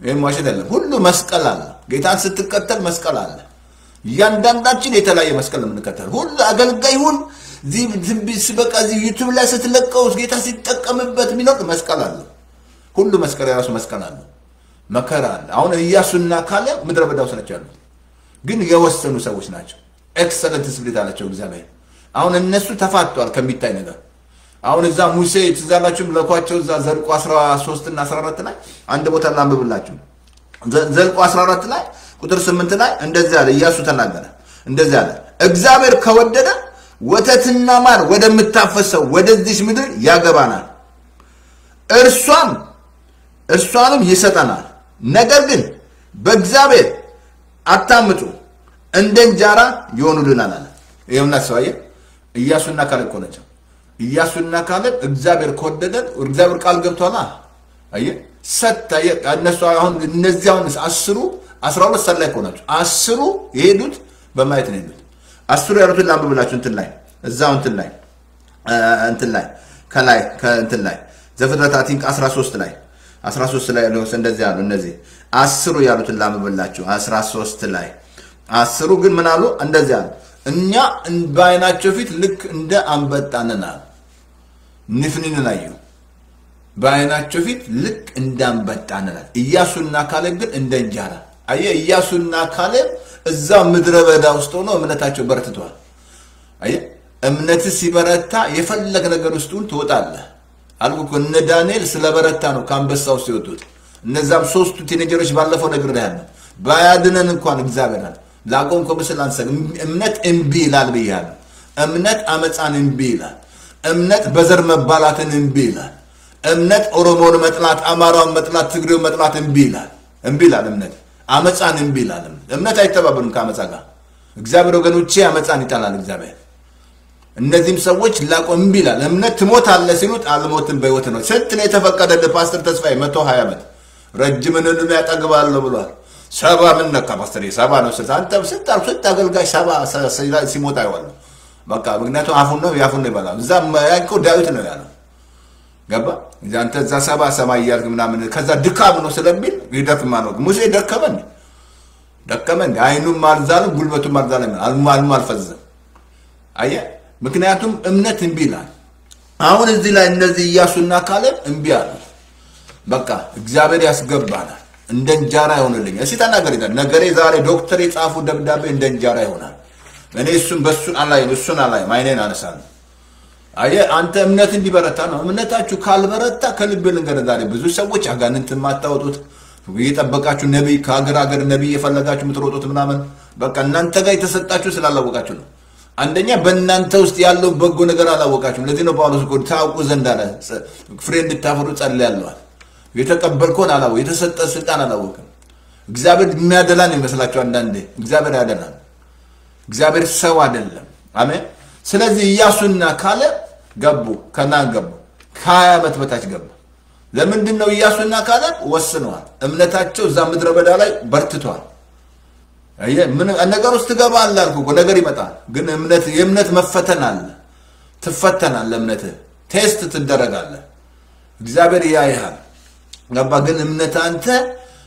[SPEAKER 1] ይህም ዋሸት የለም ሁሉ መስቀል አለ። ጌታን ስትከተል መስቀል አለ። እያንዳንዳችን የተለያየ መስቀል የምንከተል ሁሉ አገልጋይ ሁን። በቃ እዚህ YouTube ላይ ስትለቀው ጌታ ሲጠቀምበት የሚኖር መስቀል አለ። ሁሉ መስቀል የራሱ መስቀል አለ። መከራ አለ። አሁን ኢያሱና ካሌብ ምድረ በዳ ውስጥ ናቸው ያሉት። ግን የወሰኑ ሰዎች ናቸው። excellent spirit አላቸው እግዚአብሔር አሁን እነሱ ተፋቷል ከሚታይ ነገር። አሁን እዛ ሙሴ ትዛላችሁም ለኳቸው እዛ ዘኁልቁ 13 እና 14 ላይ አንድ ቦታ ላንብብላችሁ። ዘኁልቁ 14 ላይ ቁጥር 8 ላይ እንደዚህ አለ ኢያሱ ተናገረ እንደዚህ አለ እግዚአብሔር ከወደደ ወተትና ማር ወደምታፈሰው ወደዚች ምድር ያገባናል። እርሷም እርሷንም ይሰጠናል። ነገር ግን በእግዚአብሔር አታምጡ እንደ እንጀራ ይሆኑልናል አለ። ይኸውና ሰው ኢያሱና ካሌብ እኮ ናቸው። ኢያሱና ካሌብ እግዚአብሔር ከወደደን እግዚአብሔር ቃል ገብቷላ አየህ አየህ እነሱ አሁን እነዚህ አሁን አስሩ አስራ ሁለት ሰላይ እኮ ናቸው። አስሩ የሄዱት በማየት ነው የሄዱት። አስሩ ያሉትን ላንብብላችሁ እንትን ላይ እዛው እንትን ላይ እንትን ላይ ከላይ ከእንትን ላይ ዘፍጥረት I think 13 ላይ 13 ላይ ያለው እንደዚህ ያሉ እነዚህ አስሩ ያሉትን ላንብብላችሁ 13 ላይ አስሩ ግን ምን አሉ? እንደዚህ አሉ እኛ በአይናቸው ፊት ልክ እንደ አንበጣ ነን አሉ። ኔፍሊምን አዩ በአይናቸው ፊት ልክ እንደ አንበጣ አሉ። ኢያሱና ካሌብ ግን እንደ እንጀራ። አየ ኢያሱና ካሌብ እዛ ምድረ በዳ ውስጥ ሆኖ እምነታቸው በርትቷል። አየ እምነት ሲበረታ የፈለግ ነገር ውስጡን ትወጣለህ። አልኩ እኮ እነ ዳንኤል ስለበረታ ነው ከአንበሳ ውስጥ የወጡት። እነዛም ሶስቱ ቲኔጀሮች ባለፈው ነግሬሃለሁ። ባያድነን እንኳን እግዚአብሔር አለ ላቆም ከምስል አንሰግ እምነት እምቢ ይላል ብያለሁ እምነት አመፃን እምቢ ይላል። እምነት በዘር መባላትን እምቢ ይላል። እምነት ኦሮሞን መጥላት አማራውን መጥላት ትግሬውን መጥላት እምቢ ይላል። እምቢ ይላል እምነት። አመፃን እምቢ ይላል እምነት። አይተባበሩም ከአመፃ ጋር። እግዚአብሔር ወገኖቼ አመፃን ይጠላል እግዚአብሔር። እነዚህም ሰዎች ላቆ እምቢ ይላል። እምነት ትሞት አለ ሲሉት አልሞትም በህይወት ነው። ስንት ነው የተፈቀደልህ ፓስተር ተስፋዬ? መቶ ሀያ ዓመት። ረጅምን ያጠግባለሁ ብሏል ሰባ ምን ነካ ፓስተር? ሰባ ነው ስልት አንተ ስንት ስንት አገልጋይ ሰባ ሲሞት አይዋለሁ በቃ ምክንያቱም አፉን ነው ያፉን ነው ይባላል እዛ ያንቆ ዳዊት ነው ያለው። ገባ? አንተ እዛ ሰባ ሰማይ እያልክ ምናምን ከዛ ድካም ነው ስለሚል ይደክማ ነው። ሙሴ ደከመ እንዴ? አይኑም አልዛልም ጉልበቱም አልዛልም አልሙ አልፈዘም አየ ምክንያቱም እምነት እምቢ ይላል። አሁን እዚህ ላይ እነዚህ ኢያሱና ካሌብ እምቢ አሉ። በቃ እግዚአብሔር ያስገባናል እንደ እንጀራ ይሆንልኝ እስቲ ተናገር ይላል ነገሬ ዛሬ ዶክተር የጻፉ ደብዳቤ እንደ እንጀራ ይሆናል። እኔ እሱን በእሱን አላይም እሱን አላይም አይኔን አነሳለሁ። አየ አንተ እምነት እንዲበረታ ነው። እምነታችሁ ካልበረታ ከልብ ልንገር ዛሬ። ብዙ ሰዎች አጋንንት የማታወጡት እየጠበቃችሁ ነቢይ ከሀገር ሀገር ነቢይ የፈለጋችሁ የምትሮጡት ምናምን። በቃ እናንተ ጋር የተሰጣችሁ ስላላወቃችሁ ነው። አንደኛ በእናንተ ውስጥ ያለው በጎ ነገር አላወቃችሁም። ለዚህ ነው ጳውሎስ ታውቁ ዘንድ አለ። ፍሬ እንድታፈሩ ጸልያለዋል የተቀበልከውን አላወቅ የተሰጠ ስልጣን አላወቅም። እግዚአብሔር የሚያደላን ይመስላቸው አንዳንዴ እግዚአብሔር ያደላል እግዚአብሔር ሰው አይደለም። አሜን። ስለዚህ ኢያሱና ካለ ገቡ ከናን ገቡ ከሀያ ዓመት በታች ገቡ። ለምንድን ነው ኢያሱና ካለ? ወስነዋል። እምነታቸው እዛ ምድረ በዳ ላይ በርትቷል። ነገር ውስጥ ትገባለህ አልኩህ ነገር ይመጣል። ግን እምነት የእምነት መፈተን አለ። ትፈተናለህ እምነትህ ቴስት ትደረጋለህ። እግዚአብሔር ያይሃል ገባ ግን እምነት አንተ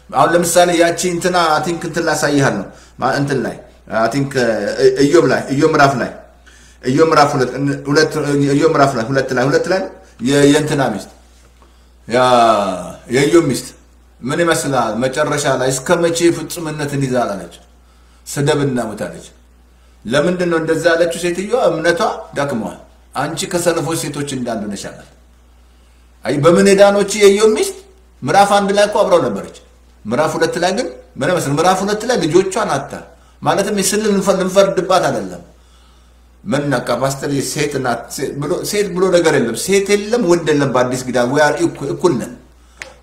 [SPEAKER 1] አሁን ለምሳሌ ያቺ እንትና I think እንትን ላሳይሃል ነው እንትን ላይ I think ኢዮብ ላይ ኢዮብ ምዕራፍ ላይ ኢዮብ ምዕራፍ ሁለት ኢዮብ ምዕራፍ ላይ ሁለት ላይ ሁለት ላይ የእንትና ሚስት ያ- የኢዮብ ሚስት ምን ይመስላል? መጨረሻ ላይ እስከ መቼ ፍጹምነትን ይዛል አለች። ስደብና ሙት አለች። ለምንድን ነው እንደዛ ያለችው? ሴትዮዋ እምነቷ ደክመዋል። አንቺ ከሰነፎች ሴቶች እንዳንዷ ነሽ አይ በምን ዳኖች የኢዮብ ሚስት ምዕራፍ አንድ ላይ እኮ አብረው ነበረች። ምዕራፍ ሁለት ላይ ግን ምን መስል ምዕራፍ ሁለት ላይ ልጆቿን አታ ማለትም ስል ልንፈርድባት አይደለም። ነቃ ፓስተር ሴት ብሎ ነገር የለም። ሴት የለም ወንድ የለም። በአዲስ ኪዳን ወይ እኩል ነን።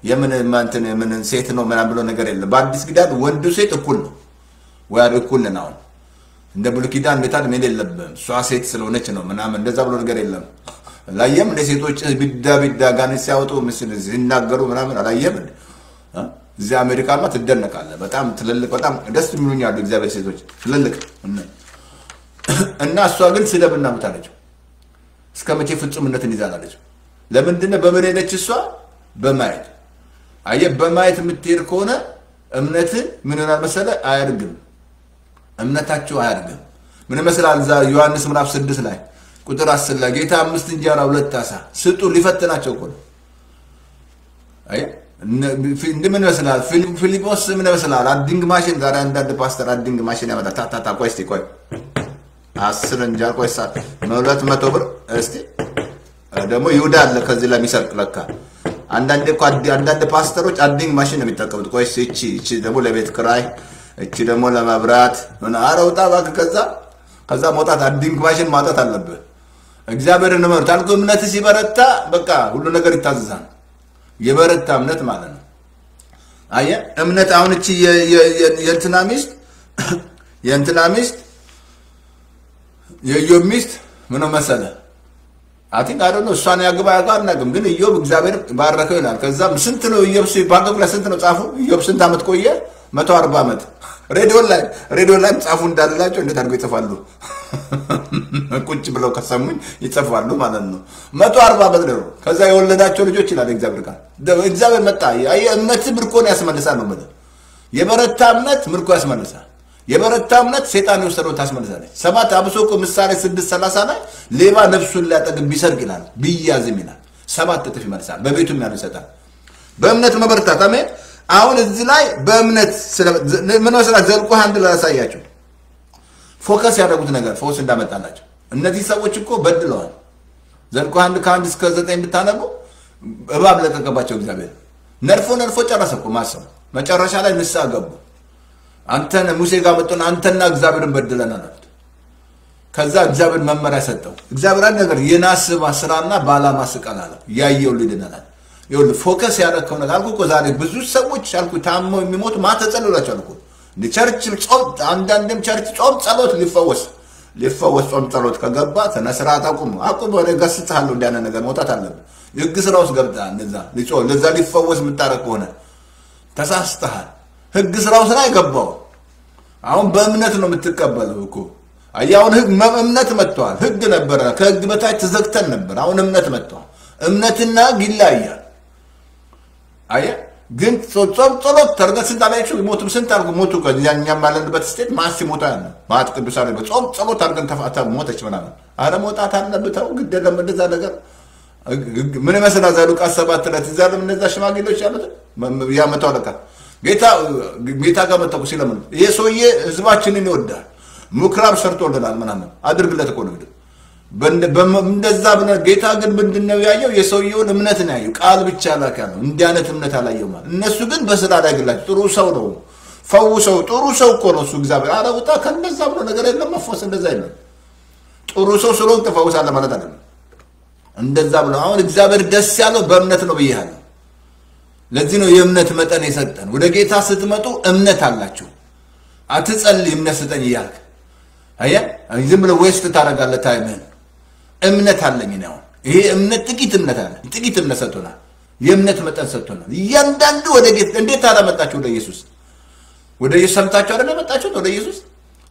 [SPEAKER 1] የምን ማንትን ምን ሴት ነው ምናምን ብሎ ነገር የለም። በአዲስ ኪዳን ወንዱ ሴት እኩል ነው። ወይ እኩል ነን። አሁን እንደ ብሉይ ኪዳን ቤታል ምን የለብም። እሷ ሴት ስለሆነች ነው ምናምን እንደዛ ብሎ ነገር የለም። አላየም እንደ ሴቶች ቢዳ ቢዳ ጋኔን ሲያወጡ ምስል ሲናገሩ ምናምን አላየም? እዚህ አሜሪካማ ትደነቃለህ። በጣም ትልልቅ በጣም ደስ የሚሉኝ አሉ እግዚአብሔር ሴቶች ትልልቅ እና እሷ ግን ስደብና ሙታለች። እስከ መቼ ፍጹምነትን ይዛላለች? ለምንድነው በምን ሄደች? እሷ በማየት አየህ፣ በማየት የምትሄድ ከሆነ እምነትን ምን ይሆናል መሰለ? አያድግም። እምነታቸው አያድግም። ምን ይመስላል? ዮሐንስ ምዕራፍ ስድስት ላይ ቁጥር አስር ላይ ጌታ አምስት እንጀራ ሁለት አሳ ስጡ ሊፈትናቸው እኮ ነው። እንደ ምን ይመስላል? ፊሊ- ፊልጶስ ምን ይመስላል? adding machine ዛሬ አንዳንድ ፓስተር adding machine ያመጣል። ታታታ ቆይ እስኪ ቆይ አስር እንጀራ ቆይ ሳ ሁለት መቶ ብር እስቲ ደግሞ ይሁዳ አለ ከዚህ ላይ ለካ አንዳንድ እኮ አንዳንድ ፓስተሮች adding machine ነው የሚጠቀሙት። ቆይ እቺ እቺ ደግሞ ለቤት ክራይ እቺ ደግሞ ለመብራት ምን ኧረ እባክህ። ከዛ ከዛ መውጣት adding machine ማውጣት አለብህ። እግዚአብሔርን እመኑት አልኩ። እምነት ሲበረታ በቃ ሁሉ ነገር ይታዘዛል። የበረታ እምነት ማለት ነው። አየህ እምነት አሁን እቺ የእንትና ሚስት የእንትና ሚስት የኢዮብ ሚስት ምን መሰለ አይ ነው እሷን ያግባ ያጋ አናውቅም፣ ግን ኢዮብ እግዚአብሔር ባረከው ይላል። ከዛም ስንት ነው ኢዮብ ባንኮክ ላይ ስንት ነው ጻፉ? ኢዮብ ስንት ዓመት ቆየ? መቶ አርባ ዓመት ሬዲዮ ላይ ሬዲዮ ላይም ጻፉ እንዳላቸው እንዴት አድርገው ይጽፋሉ? ቁጭ ብለው ከሰሙኝ ይጽፋሉ ማለት ነው። መቶ አርባ ዓመት ከዛ የወለዳቸው ልጆች ይላል እግዚአብሔር ቃል። እግዚአብሔር መጣ። እምነት ምርኮን ያስመልሳል ነው የምልህ። የበረታ እምነት ምርኮ ያስመልሳል። የበረታ እምነት ሴጣን የወሰደውን ታስመልሳለች። ሰባት አብሶ እኮ ምሳሌ ስድስት ሰላሳ ላይ ሌባ ነፍሱን ሊያጠግብ ቢሰርቅ ይላል ቢያዝም ይላል ሰባት እጥፍ ይመልሳል፣ በቤቱም ያለው ይሰጣል። በእምነት መበረታት አሜን። አሁን እዚህ ላይ በእምነት ምን መስራት ዘኁልቁ አንድ ላሳያቸው focus ያደረጉት ነገር ፈውስ እንዳመጣላቸው እነዚህ ሰዎች እኮ በድለዋል። ዘኁልቁ አንድ ከአንድ እስከ ዘጠኝ ብታነቡ እባብ ለቀቀባቸው እግዚአብሔር ነድፎ ነድፎ ጨረሰ እኮ ማሰብ መጨረሻ ላይ ንስሐ ገቡ። አንተን ሙሴ ጋር መጡና አንተና እግዚአብሔርን በድለናል አሉት። ከዛ እግዚአብሔር መመሪያ ሰጠው። እግዚአብሔር አንድ ነገር የናስ ስራና በዓላማ ስቀል አለ። ያየው ልድነናል። ይኸውልህ focus ያደረከው ነገር አልኩህ እኮ ዛሬ ብዙ ሰዎች አልኩህ ታመው የሚሞቱ ማታ ጸልይላቸው አልኩህ። እንደ church ጾም፣ አንዳንድም church ጾም ጸሎት ሊፈወስ ሊፈወስ ጾም ጸሎት ከገባ ስነ ስርዓት አቁም አቁም። ወደ ገስጽሃለሁ እንዲህ ያለ ነገር መውጣት አለብህ። ህግ ስራ ውስጥ ገብተሃል። እንደዛ ሊጾም ለዛ ሊፈወስ የምታረግ ከሆነ ተሳስተሃል። ህግ ስራ አይገባው። አሁን በእምነት ነው የምትቀበለው እኮ አየህ። አሁን ህግ እምነት መጥተዋል። ህግ ነበረ፣ ከህግ በታች ተዘግተን ነበር። አሁን እምነት መጥተዋል። እምነትና ህግ ይለያያል። አየህ? ግን ጸሎት ተርገን ስንት አላችሁ ሞቱም ስንት አልኩ ሞቱ እኛም ያለንበት ስቴት ማስ ሞታ ያለ ማት ቅዱስ አለ ጾም ጸሎት አድርገን ተፋታ ሞተች ምናምን። አረ መውጣት አለብህ ተው ግድ የለም እንደዛ ነገር። ምን ይመስላል እዛ ሉቃስ ሰባት ላይ ትዝ አለም እነዛ ሽማግሌዎች ያሉት? መ- ያ መቶ አለቃ ጌታ ጌታ ጋር መጠቁ ሲለምን ይሄ ሰውዬ ህዝባችንን ይወዳል ምኩራብ ሰርቶልናል ምናምን። አድርግለት እኮ ነው እንደዛ ብለ ጌታ ግን ምንድን ነው ያየው? የሰውየውን እምነት ነው ያየው። ቃል ብቻ ላክ ያለው እንዲህ አይነት እምነት አላየው ማለት እነሱ ግን በስራ ላይ ግላቸው። ጥሩ ሰው ነው። ፈውሰው ጥሩ ሰው እኮ ነው እሱ እግዚአብሔር። አረ ውጣ ከእንደዛ ብሎ ነገር የለም። መፈወስ እንደዛ የለም። ጥሩ ሰው ስለሆን ትፈውሳለህ ማለት አይደለም። እንደዛ ብሎ አሁን እግዚአብሔር ደስ ያለው በእምነት ነው ብያለሁ ለዚህ ነው የእምነት መጠን የሰጠን። ወደ ጌታ ስትመጡ እምነት አላችሁ። አትጸልይ እምነት ስጠኝ እያልክ። አየህ? ዝም ብለህ waste ታደርጋለህ time ህን እምነት አለኝ አሁን። ይሄ እምነት ጥቂት እምነት አለ ጥቂት እምነት ሰጥቶናል። የእምነት መጠን ሰጥቶናል። እያንዳንዱ ወደ ጌታ እንዴት ታዲያ መጣችሁ ወደ ኢየሱስ? ወደ ኢየሱስ ሰምታችሁ አይደለ መጣችሁት ወደ ኢየሱስ?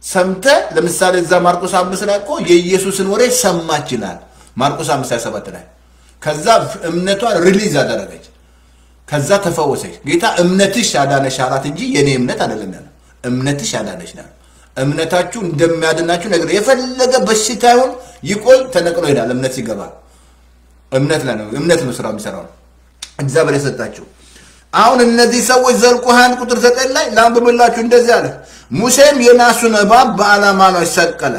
[SPEAKER 1] ሰምተ ለምሳሌ እዛ ማርቆስ አምስት ላይ እኮ የኢየሱስን ወሬ ሰማች ይላል። ማርቆስ አምስት ሃያ ሰባት ላይ። ከዛ እምነቷን release አደረገች። ከዛ ተፈወሰች። ጌታ እምነትሽ አዳነሽ አላት እንጂ የኔ እምነት አይደለም እምነትሽ አዳነሽ ነው። እምነታችሁ እንደሚያድናችሁ ነገር የፈለገ በሽታ ይሁን ይቆይ ተነቅሎ ይሄዳል። እምነት ሲገባ እምነት ላይ ነው። እምነት ነው ስራ የሚሰራው እግዚአብሔር የሰጣችሁ። አሁን እነዚህ ሰዎች ዘኁልቁ 21 ቁጥር 9 ላይ ላንብብላችሁ። እንደዚህ አለ። ሙሴም የናሱን እባብ በዓላማ ላይ ሰቀለ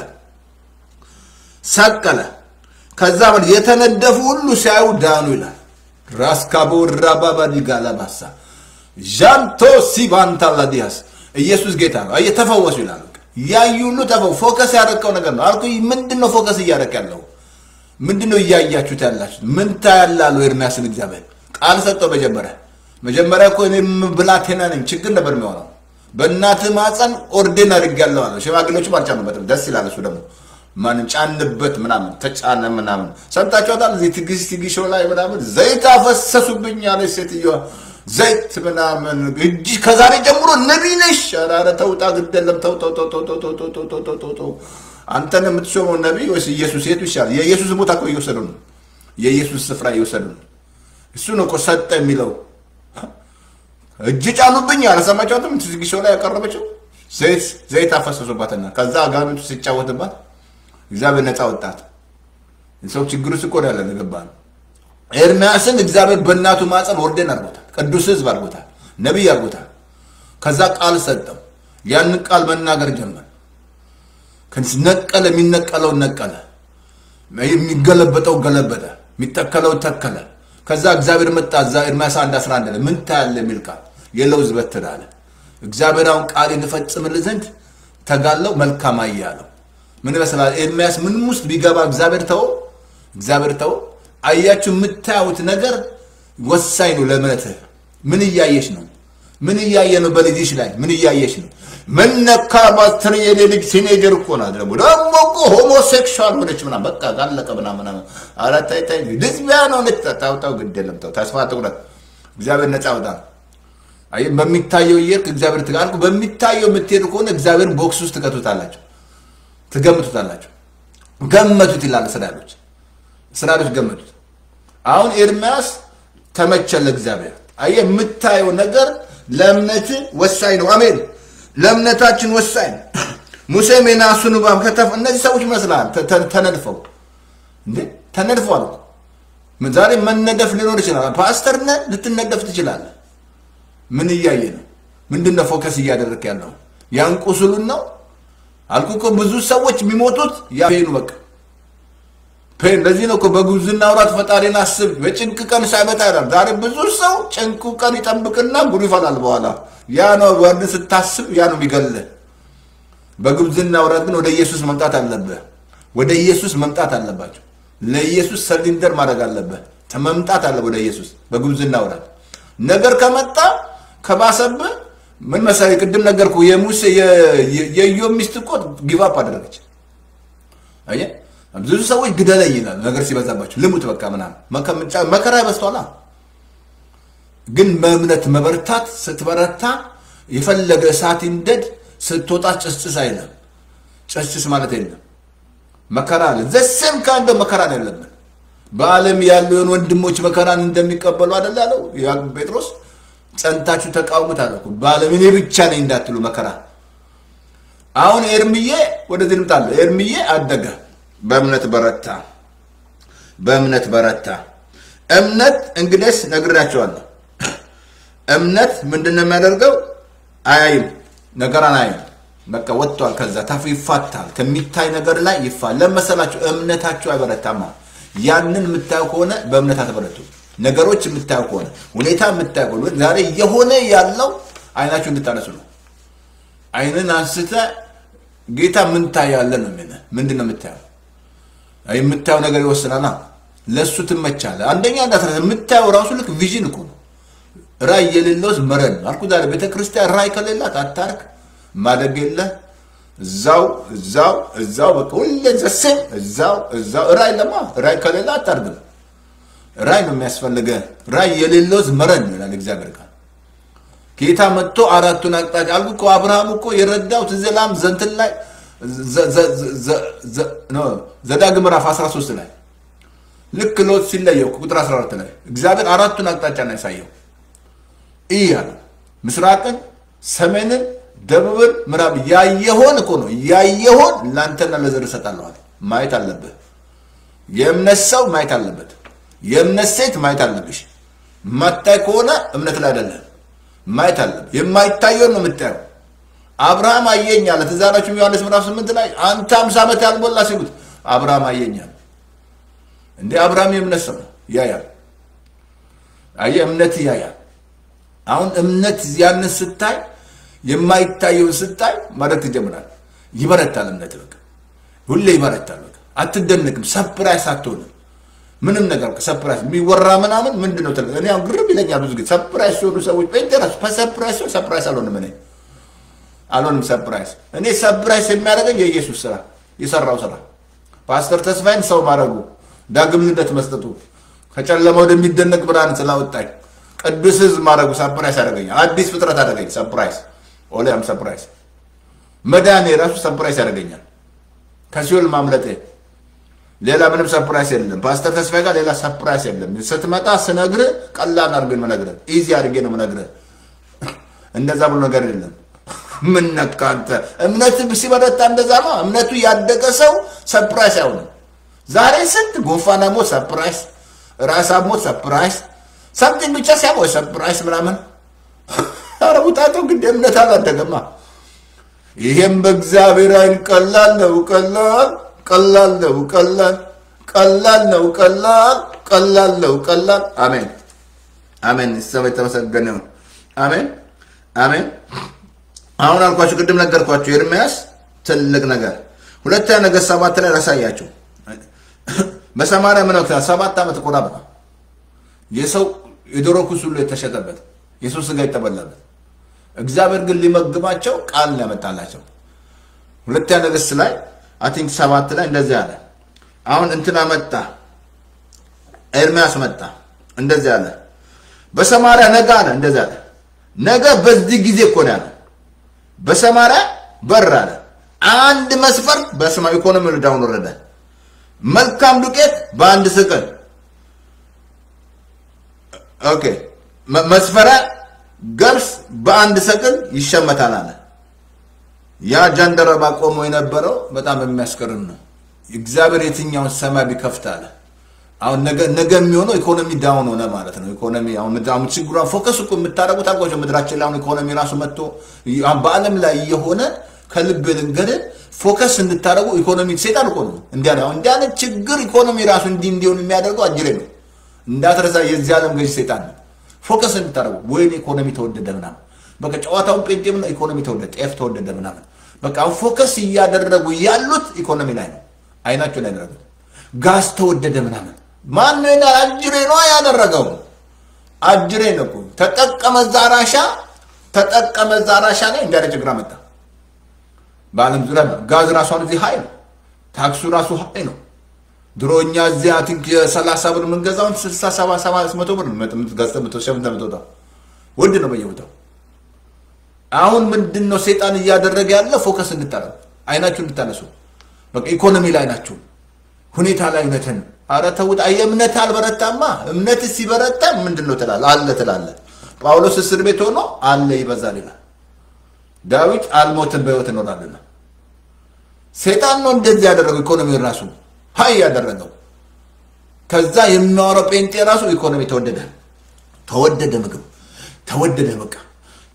[SPEAKER 1] ሰቀለ። ከዛ በኋላ የተነደፉ ሁሉ ሲያዩ ዳኑ ይላል። ራስካቦ ራባባዲ ጋላባሳ ዣንቶ ሲባንታ ላዲያስ ኢየሱስ ጌታ ነው። ተፈወሱ ይላል። ያዩ ሁሉ ተፈው focus ያደረከው ነገር ነው አልኩ። ምንድን ነው focus እያደረክ ያለው? ምንድን ነው እያያችሁት ያላችሁት? ምን ታያላሉ? ኤርሚያስን እግዚአብሔር ቃል ሰጠው። መጀመሪያ መጀመሪያ እኮ እኔም ብላቴና ነኝ ችግር ነበር የሚሆነው በእናትህ ማህፀን ordain አድርጌያለሁ አለ። ሽማግሌዎችም አልጫኑበትም። ደስ ይላል። እሱ ደግሞ ማንም ጫነበት ምናምን ተጫነ ምናምን ሰምታችኋታል። እዚህ ትግስት ቲቪ ላይ ምናምን ዘይት አፈሰሱብኝ አለች ሴትዮዋ። ዘይት ምናምን እጅ ከዛሬ ጀምሮ ነቢይ ነሽ። ኧረ ተውጣ ግድ የለም ተው ተው ተው ተው ተው ተው ተው ተው ተው ተው አንተን የምትሾመው ነቢይ ወይስ ኢየሱስ? የቱ ይሻላል? የኢየሱስ ቦታ እኮ እየወሰዱ ነው። የኢየሱስ ስፍራ እየወሰዱ ነው። እሱ ነው እኮ ሰጠ የሚለው እጅ ጫኑብኝ አልሰማችኋትም? ትዝጊሾ ላይ ያቀረበችው ዘይት ዘይት አፈሰሱባትና ከዛ አጋንንቱ ሲጫወትባት እግዚአብሔር ነፃ ወጣት። ሰው ውስጥ እኮ ያለ ገባ ነው። ኤርሚያስን እግዚአብሔር በእናቱ ማፀን ወርደን አድርጎታል። ቅዱስ ሕዝብ አድርጎታል። ነቢይ አድርጎታል። ከዛ ቃል ሰጠው። ያንን ቃል መናገር ጀመር። ነቀለ፣ የሚነቀለውን ነቀለ፣ የሚገለበጠው ገለበጠ፣ የሚተከለው ተከለ። ከዛ እግዚአብሔር መጣ። እዛ ኤርምያስ 1 11 ላይ ምን ታያለህ የሚል ቃል የለውዝ በትር አለ። እግዚአብሔር አሁን ቃሌን እፈጽምልህ ዘንድ እተጋለሁ መልካም አየህ አለው። ምን ይመስላል? ኤርምያስ ምንም ውስጥ ቢገባ እግዚአብሔር ተወው፣ እግዚአብሔር ተወው። አያችሁ፣ የምታዩት ነገር ወሳኝ ነው ለእምነትህ። ምን እያየሽ ነው? ምን እያየ ነው? በልጅሽ ላይ ምን እያየሽ ነው? ምን ነካ ፓስተር የኔ ልጅ teenager እኮ ናት። ደግሞ ደግሞ እኮ homosexual ሆነች ምናምን በቃ አለቀ ምናምን ኧረ ተይ ተይ፣ ልዝቢያን ሆነች። ታውጣው ግድ የለም ተው፣ ተስፋ ትቁረጥ። እግዚአብሔር ነፃ አውጣ። አይ በሚታየው እየሄድክ እግዚአብሔር ትጋልኩ በሚታየው የምትሄዱ ከሆነ እግዚአብሔርን box ውስጥ ትከቱታላችሁ፣ ትገምቱታላችሁ። ገመቱት ይላል እስራኤሎች፣ እስራኤሎች ገመቱት። አሁን ኤርምያስ ተመቸለ እግዚአብሔር። አየህ የምታየው ነገር ለእምነት ወሳኝ ነው። አሜን። ለእምነታችን ወሳኝ ነው። ሙሴም የናሱን እባብ ከተፍ እነዚህ ሰዎች ይመስላል ተነድፈው እንዴ ተነድፈዋል። ዛሬ መነደፍ ሊኖር ይችላል። ፓስተር ነህ ልትነደፍ ትችላለህ። ምን እያየ ነው? ምንድን focus እያደረክ ያለው? ያን ቁስሉን ነው አልኩ እኮ ብዙ ሰዎች የሚሞቱት ያ በቃ pain። ነው እኮ በጉብዝና ወራት ፈጣሪን አስብ በጭንቅ ቀን ሳይመጣ ይላል። ዛሬ ብዙ ሰው ጭንቁ ቀን ይጠብቅና ጉድ ይፈላል በኋላ። ያ ነው ወንድ ስታስብ ያ ነው የሚገልህ። በጉብዝና ወራት ግን ወደ ኢየሱስ መምጣት አለብህ። ወደ ኢየሱስ መምጣት አለባቸው። ለኢየሱስ ሰሊንደር ማድረግ አለብህ። መምጣት አለ ወደ ኢየሱስ በጉብዝና ወራት ነገር ከመጣ ከባሰብህ ምን መሰለህ፣ ቅድም ነገርኩህ። የሙሴ የኢዮብ ሚስት እኮ ጊቫፕ አደረገች። አየህ ብዙ ሰዎች ግደለኝ ይላል ነገር ሲበዛባቸው፣ ልሙት በቃ ምናምን መከራ ይበስቷላ። ግን በእምነት መበርታት ስትበረታ የፈለገ እሳት ይንደድ ስትወጣ ጭስጭስ አይለም። ጭስጭስ ማለት የለም። መከራ አለ። ዘሴም ከአንደ መከራ ነው ያለብን። በዓለም ያለውን ወንድሞች መከራን እንደሚቀበሉ አይደል ያለው ጴጥሮስ። ጸንታችሁ ተቃውሙት አለ በዓለም እኔ ብቻ ነኝ እንዳትሉ መከራ። አሁን ኤርምዬ ወደዚህ ልምጣለሁ። ኤርምዬ አደገ፣ በእምነት በረታ፣ በእምነት በረታ። እምነት እንግዲህ ነግራቸዋለሁ። እምነት ምንድን ነው የሚያደርገው? አያይም፣ ነገራን አያይም። በቃ ወጥቷል። ከዛ ታፍ ይፋታል። ከሚታይ ነገር ላይ ይፋል። ለመሰላችሁ እምነታችሁ አይበረታማ። ያንን የምታዩ ከሆነ በእምነት አትበረቱ። ነገሮች የምታዩ ከሆነ ሁኔታ የምታዩ ከሆነ ዛሬ የሆነ ያለው አይናችሁ እንድታነሱ ነው። አይንን አንስተ ጌታ ምን ታያለህ ነው ምንድን ነው የምታየው? የምታየው ነገር ይወስናል። ለእሱ ትመቻለህ። አንደኛ እንዳትረሳ የምታየው ራሱ ልክ vision እኮ ነው። ራይ የሌለውስ መረን ነው አልኩ። ዛሬ ቤተክርስቲያን ራይ ከሌላት አታርክ ማደግ የለ እዛው እዛው እዛው በቃ ሁሌ ዘሴም እዛው እዛው ራይ ለማ ራይ ከሌለ አታርግም። ራይ ነው የሚያስፈልገ ራይ የሌለውስ ነው ይላል እግዚአብሔር ቃል። ጌታ መጥቶ አራቱን አቅጣጫ አልኩ እኮ አብርሃም እኮ የረዳው ትዘላም ዘንትን ላይ ዘዳግም ምዕራፍ 13 ላይ ልክ ሎጥ ሲለየው ቁጥር 14 ላይ እግዚአብሔር አራቱን አቅጣጫ ነው ያሳየው። እይ አለ። ምስራቅን፣ ሰሜንን፣ ደቡብን፣ ምዕራብ ያየሆን እኮ ነው ያየሆን ለአንተና ለዘር እሰጣለሁ ማየት አለብህ። የእምነት ሰው ማየት አለበት። የእምነት ሴት ማየት አለብሽ። ማታይ ከሆነ እምነት ላይ አይደለም። ማየት አለብህ። የማይታየውን ነው የምታየው። አብርሃም አየኝ አለ። ትዝ አላችሁ ዮሐንስ ምዕራፍ ስምንት ላይ አንተ አምሳ ዓመት ያልሞላ ሲሉት አብርሃም አየኝ አለ። አብርሃም የእምነት ሰው ያያል። አየህ፣ እምነት ያያል። አሁን እምነት ያንን ስታይ የማይታየውን ስታይ ማድረግ ትጀምራል። ይበረታል። እምነት በቃ ሁሌ ይበረታል። በቃ አትደነቅም። surprise አትሆንም። ምንም ነገር surprise የሚወራ ምናምን ምንድን ነው እኔ ግርም ይለኛል ብዙ ጊዜ surprise ሲሆኑ ሰዎች በ interest በ surprise ሲሆን surprise አልሆንም እኔ አልሆንም surprise። እኔ surprise የሚያደርገኝ የኢየሱስ ስራ የሰራው ስራ። ፓስተር ተስፋዬን ሰው ማድረጉ ዳግም ልደት መስጠቱ ከጨለማ ወደሚደነቅ ብርሃን ስላወጣኝ ቅዱስ ህዝብ ማድረጉ surprise ያደርገኛል አዲስ ፍጥረት አደረገኝ። surprise። ሁሌም surprise። መዳኔ ራሱ surprise ያደርገኛል። ከሲኦል ማምለጤ። ሌላ ምንም surprise የለም። ፓስተር ተስፋዬ ጋር ሌላ surprise የለም። ስትመጣ ስነግርህ ቀላል አድርገን መነግርህ easy አድርጌ ነው መነግርህ። እንደዛ ብሎ ነገር የለም። ምን ነካ አንተ? እምነት ሲበረታ እንደዛ ነው። እምነቱ ያደገ ሰው surprise አይሆንም። ዛሬ ስንት ጉንፋን ሞት surprise፣ ራስ ሞት surprise፣ something ብቻ ሲያሞት surprise ምናምን። ኧረ ውጣቱ ግድ እምነት አላደገማ። ይሄም በእግዚአብሔር አይን ቀላል ነው ቀላል ቀላል ነው ቀላል ቀላል ነው ቀላል ቀላል ነው ቀላል። አሜን አሜን። ሰው የተመሰገነ አሜን አሜን። አሁን አልኳችሁ፣ ቅድም ነገርኳችሁ። ኤርምያስ ትልቅ ነገር ሁለተኛ ነገሥት ሰባት ላይ ላሳያችሁ። ምን ወቅት ሰባት ዓመት በቃ የሰው የዶሮ ኩስ ሁሉ የተሸጠበት የሰው ስጋ የተበላበት እግዚአብሔር ግን ሊመግባቸው ቃል ያመጣላቸው ሁለተኛ ነገሥት ላይ I think ሰባት ላይ እንደዚህ አለ። አሁን እንትና መጣ፣ ኤርሚያስ መጣ፣ እንደዚህ አለ። በሰማርያ ነገ አለ፣ እንደዚህ አለ። ነገ በዚህ ጊዜ እኮ ነው ያለው። በሰማርያ በር አለ አንድ መስፈርት በስማ ኢኮኖሚ down ወረደ። መልካም ዱቄት በአንድ ሰቅል okay፣ መስፈሪያ ገብስ በአንድ ሰቅል ይሸመታል አለ። ያ ጃንደረባ ቆሞ የነበረው በጣም የሚያስገርም ነው። እግዚአብሔር የትኛውን ሰማይ ቢከፍት አለ። አሁን ነገ የሚሆነው ኢኮኖሚ down ሆነ ማለት ነው። ኢኮኖሚ አሁን ችግሯን focus እኮ የምታደርጉት አልኳቸው። ምድራችን ላይ አሁን ኢኮኖሚ ራሱ መጥቶ በዓለም ላይ የሆነ ከልብ ልንገድን focus እንድታደርጉ ኢኮኖሚ ሴጣን እኮ ነው እንዲያ እንዲህ አይነት ችግር ኢኮኖሚ ራሱ እንዲህ እንዲሆን የሚያደርገው አጅሬ ነው። እንዳትረሳ የዚህ ዓለም ገዥ ሴጣን ነው። focus እንድታደርጉ ወይኔ ኢኮኖሚ ተወደደ ምናምን በቃ ጨዋታውን ጴንጤ ኢኮኖሚ ተወደደ፣ ጤፍ ተወደደ ምናምን በቃ focus እያደረጉ ያሉት ኢኮኖሚ ላይ ነው። አይናቸው ላይ ያደረጉት ጋዝ ተወደደ ምናምን ማን ነው አጅሬ ነው ያደረገው። አጅሬ ነው። ተጠቀመ ዛራሻ ተጠቀመ ዛራሻ ላይ እንዲያለ ችግር መጣ። በዓለም ዙሪያ ጋዝ ራሷን እዚህ high ነው፣ ታክሱ ራሱ high ነው። ድሮ እኛ I think የሰላሳ ብር የምንገዛውን ስልሳ ሰባ ሰባ መቶ ብር የምትወስደው የምትወጣው ውድ ነው በየቦታው። አሁን ምንድን ነው ሴጣን እያደረገ ያለ? focus እንድታረጉ አይናችሁ እንድታነሱ። በቃ ኢኮኖሚ ላይ ናችሁ፣ ሁኔታ ላይ እውነትን አረ ተውት። እምነት አልበረታማ። እምነት ሲበረታ ምንድን ነው ትላለህ? አለ ትላለህ። ጳውሎስ እስር ቤት ሆኖ አለ ይበዛል ይላል። ዳዊት አልሞትም በሕይወት እኖራለሁ። ሴጣን ነው እንደዚህ ያደረገው ኢኮኖሚ ራሱ high ያደረገው። ከዛ የሚያወራው ጴንጤ ራሱ ኢኮኖሚ ተወደደ፣ ተወደደ፣ ምግብ ተወደደ፣ በቃ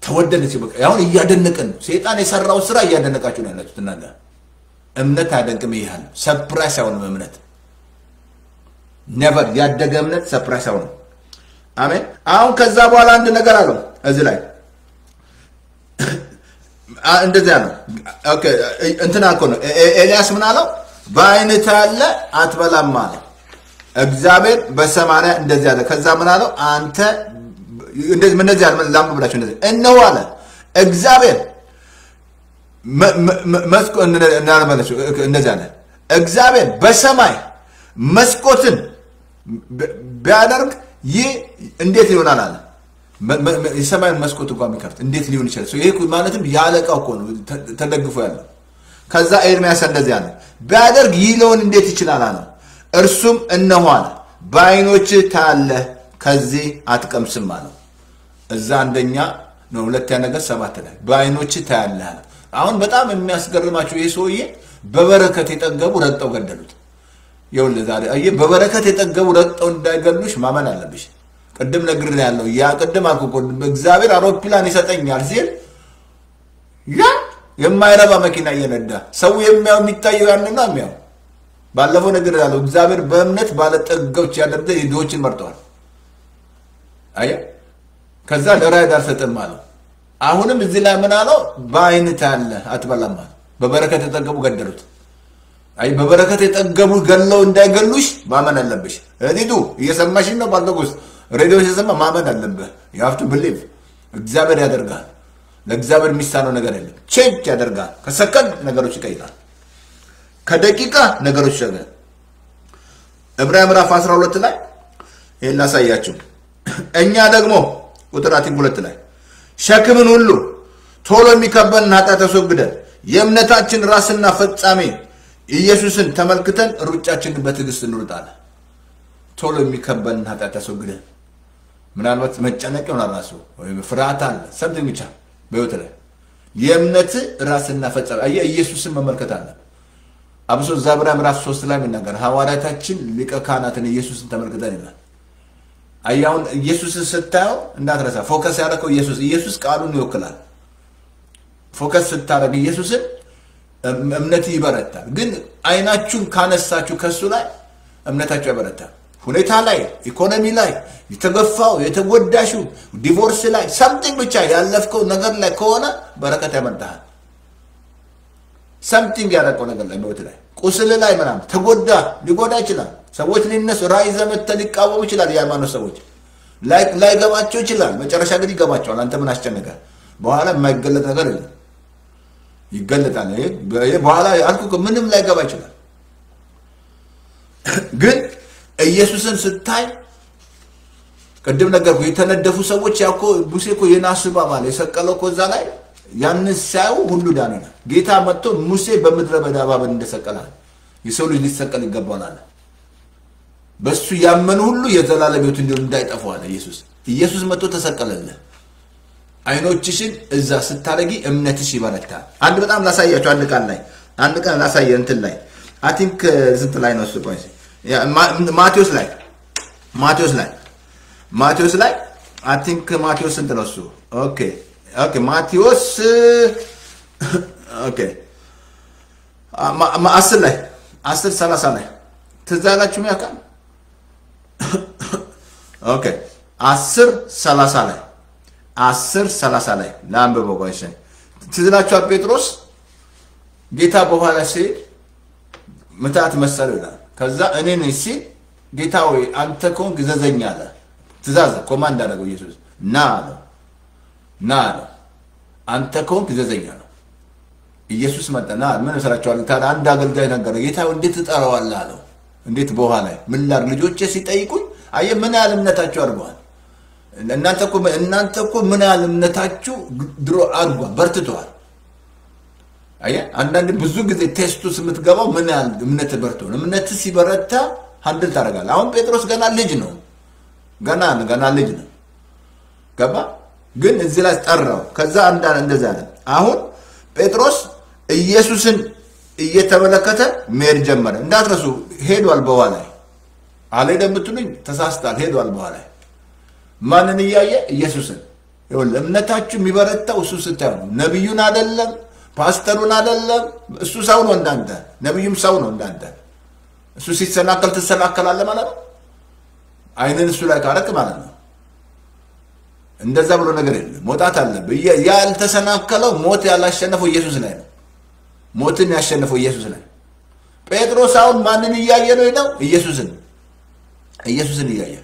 [SPEAKER 1] ተወደደ። በቃ አሁን እያደነቀን ነው። ሴጣን የሰራው ስራ እያደነቃችሁ ነው ያላችሁት እናንተ። እምነት አያደንቅም። ይህል ሰፕራይስ አይሆንም እምነት ኔቨር ያደገ እምነት ሰፕራይስ አይሆንም። አሜን። አሁን ከዛ በኋላ አንድ ነገር አለው እዚህ ላይ እንደዚያ ነው። እንትና እኮ ነው ኤልያስ ምን አለው? በዓይንህ ታያለ አትበላም አለ። እግዚአብሔር በሰማርያ እንደዚህ አለ። ከዛ ምን አለው? አንተ እንደዚህ አለ ላምብ ብላችሁ እንደዚህ እነሆ አለ እግዚአብሔር እንደዚህ አለ እግዚአብሔር በሰማይ መስኮትን ቢያደርግ ይህ እንዴት ይሆናል አለ። የሰማዩን መስኮት እንኳ የሚከፍት እንዴት ሊሆን ይችላል? ይህ ማለትም የአለቃው እኮ ነው ተደግፎ ያለው። ከዛ ኤርሚያስ እንደዚህ አለ ቢያደርግ ይህ ሊሆን እንዴት ይችላል አለ። እርሱም እነሆ አለ በዓይኖችህ ታያለህ፣ ከዚህ አትቀምስም አለው። እዛ አንደኛ ነው ሁለተኛ ነገር ሰባት ላይ በአይኖች ታያለህ አለ። አሁን በጣም የሚያስገርማቸው ይህ ሰውዬ በበረከት የጠገቡ ረግጠው ገደሉት። ይኸውልህ ዛሬ አየህ፣ በበረከት የጠገቡ ረግጠው እንዳይገሉሽ ማመን አለብሽ። ቅድም ነግሬህ ያለው ያ ቅድም አልኩህ እኮ እግዚአብሔር አውሮፕላን ይሰጠኛል ሲል ያ የማይረባ መኪና እየነዳ ሰው የሚያው የሚታየው ያንን ነው የሚያው ባለፈው ነገር ያለው እግዚአብሔር በእምነት ባለጠጋዎች ያደርገ የድሆችን መርጠዋል። አየህ ከዛ ለራይድ አልሰጥም አለው። አሁንም እዚህ ላይ ምን አለው? በአይን ታያለህ አትበላም አለ። በበረከት የጠገቡ ገደሉት። አይ በበረከት የጠገቡ ገለው እንዳይገሉሽ ማመን አለብሽ። እዲዱ እየሰማሽኝ ነው? ባልተጎስ ሬዲዮ ሲሰማ ማመን አለብህ። የሀፍቱ ብሊቭ እግዚአብሔር ያደርጋል። ለእግዚአብሔር የሚሳነው ነገር የለም። ቼንጅ ያደርጋል። ከሰከንድ ነገሮች ይቀይራል። ከደቂቃ ነገሮች ይሻገራል። ዕብራውያን ምዕራፍ 12 ላይ ይህን ላሳያችሁ። እኛ ደግሞ ቁጥር I think ሁለት ላይ ሸክምን ሁሉ ቶሎ የሚከበንን ኃጢአት አስወግደን የእምነታችን ራስና ፈጻሜ ኢየሱስን ተመልክተን ሩጫችንን በትዕግስት እንሩጣለን። ቶሎ የሚከበንን ኃጢአት አስወግደን ምናልባት መጨነቅ ይሆናል ራሱ ወይም ፍርሃት አለ something ብቻ በህይወት ላይ የእምነት ራስና ፈጻሜ አየህ፣ ኢየሱስን መመልከት አለ። አብሶ ዕብራውያን ምዕራፍ ሶስት ላይ የሚናገር ሐዋርያታችን ሊቀ ካህናትን ኢየሱስን ተመልክተን ይላል። አያውን ኢየሱስን ስታየው እንዳትረሳ፣ focus ያደረገው ኢየሱስ ኢየሱስ ቃሉን ይወክላል። focus ስታደርግ ኢየሱስን እምነት ይበረታል። ግን አይናችሁን ካነሳችሁ ከሱ ላይ እምነታችሁ ያበረታል። ሁኔታ ላይ፣ ኢኮኖሚ ላይ፣ የተገፋው የተጎዳሽው፣ divorce ላይ something ብቻ ያለፍከው ነገር ላይ ከሆነ በረከት ያመልጥሃል። something ያደረገው ነገር ላይ በህይወት ላይ ቁስል ላይ ምናምን ተጎዳ ሊጎዳ ይችላል። ሰዎች ሊነሱ ራእይ ዘመተ ሊቃወሙ ይችላል። የሃይማኖት ሰዎች ላይገባቸው ይችላል። መጨረሻ ግን ይገባቸዋል። አንተ ምን አስጨነቀ? በኋላ የማይገለጥ ነገር የለም፣ ይገለጣል። በኋላ አልኩ ምንም ላይገባ ይችላል። ግን ኢየሱስን ስታይ ቅድም ነገርኩህ፣ የተነደፉ ሰዎች ያኮ ሙሴ እኮ የናስ እባብ የሰቀለው እኮ እዛ ላይ ያንን ሲያዩ ሁሉ ዳነ። ጌታ መጥቶ ሙሴ በምድረ በዳ እባብን እንደሰቀላል የሰው ልጅ ሊሰቀል ይገባዋል አለ። በእሱ ያመኑ ሁሉ የዘላለም ሕይወት እንዲሆን እንዳይጠፉ አለ ኢየሱስ። ኢየሱስ መጥቶ ተሰቀለልህ። አይኖችሽን እዛ ስታደርጊ እምነትሽ ይበረታል። አንድ በጣም ላሳያቸው። አንድ ቃል ላይ አንድ ቃል ላሳየ እንትን ላይ I think ስንት ላይ ነው እሱ? ቆይ ማቴዎስ ላይ ማቴዎስ ላይ ማቴዎስ ላይ I think ማቴዎስ ስንት ነው እሱ? okay okay ማቴዎስ okay አስር ላይ አስር ሰላሳ ላይ ትዝ አላችሁ ያውቃል። okay አስር ሰላሳ ላይ አስር ሰላሳ ላይ ለአንብበው ቆይ ትዝ ይላችኋል። ጴጥሮስ ጌታ በኋላ ሲሄድ ምታት መሰለው ይላል። ከዛ እኔ ነኝ ሲል ጌታ ወይ አንተ ከሆንክ እዘዘኝ አለ። ትእዛዝ ኮማንድ አደረገው ኢየሱስ ና አለው ና አለው። አንተ ከሆንክ እዘዘኝ አለው። ኢየሱስ መጣ ና ምን እሰራቸዋለሁ? ታዲያ አንድ አገልጋይ ነገረ ጌታ እንዴት ትጠራዋለህ አለው። እንዴት በኋላ ምን ላድርግ ልጆቼ ሲጠይቁኝ፣ አየህ ምን ያህል እምነታችሁ አድርገዋል። እናንተ እኮ እናንተ እኮ ምን ያህል እምነታችሁ ድሮ አድርጓል፣ በርትተዋል። አየህ አንዳንድ ብዙ ጊዜ ቴስቱ የምትገባው ምን ያህል እምነት በርቶ ነው። እምነት ሲበረታ ሀንድል ታደርጋለህ። አሁን ጴጥሮስ ገና ልጅ ነው፣ ገና ገና ልጅ ነው። ገባ ግን እዚህ ላይ ጠራው። ከዛ አንዳ እንደዛ አለ። አሁን ጴጥሮስ ኢየሱስን እየተመለከተ መሄድ ጀመረ። እንዳትረሱ ሄዷል። በኋላ አልሄደም ብትሉኝ ተሳስታል። ሄዷል በኋላ ማንን እያየ ኢየሱስን። ይኸውልህ እምነታችሁ የሚበረታው እሱ ስታዩ ነው። ነቢዩን አይደለም፣ ፓስተሩን አይደለም። እሱ ሰው ነው እንዳንተ፣ ነቢዩም ሰው ነው እንዳንተ። እሱ ሲሰናከል ትሰናከላለህ ማለት ነው። አይንን እሱ ላይ ካረክ ማለት ነው። እንደዛ ብሎ ነገር የለም። መውጣት አለብህ። ያልተሰናከለው ሞት ያላሸነፈው ኢየሱስ ላይ ነው። ሞትን ያሸነፈው ኢየሱስ ላይ። ጴጥሮስ አሁን ማንን እያየ ነው ሄደው? ኢየሱስን ኢየሱስን እያየ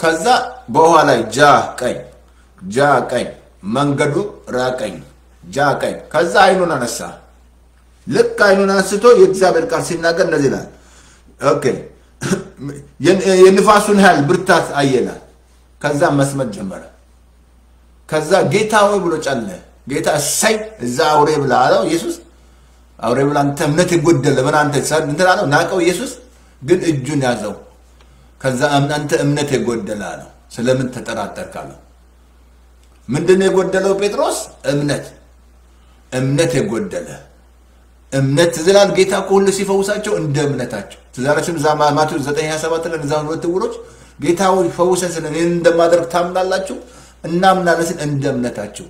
[SPEAKER 1] ከዛ በውሃ ላይ ጃ ቀኝ ጃ ቀኝ መንገዱ ራቀኝ ጃ ቀኝ። ከዛ አይኑን አነሳ። ልክ አይኑን አንስቶ የእግዚአብሔር ቃል ሲናገር እንደዚህ ይላል። ኦኬ የንፋሱን ያህል ብርታት አየናል። ከዛ መስመጥ ጀመረ። ከዛ ጌታ ሆይ ብሎ ጨለ ጌታ እሰይ እዛ አውሬ ብላ አለው ኢየሱስ። አውሬ ብላ አንተ እምነት የጎደለ ምን አንተ እንትን አለው ናቀው ኢየሱስ ግን እጁን ያዘው። ከዛ አንተ እምነት የጎደለ አለው። ስለምን ተጠራጠርክ አለው። ምንድን የጎደለው ጴጥሮስ? እምነት እምነት የጎደለ እምነት ትዝላል። ጌታ እኮ ሁሉ ሲፈውሳቸው እንደ እምነታቸው ትዛላችሁም እዛ ማቴዎስ 927 ላይ እዛ ሁለት ዕውሮች ጌታ ሆይ ፈውሰን ስለ ይህን እንደማደርግ ታምናላችሁ? እናምናለን ስል እንደ እምነታችሁ።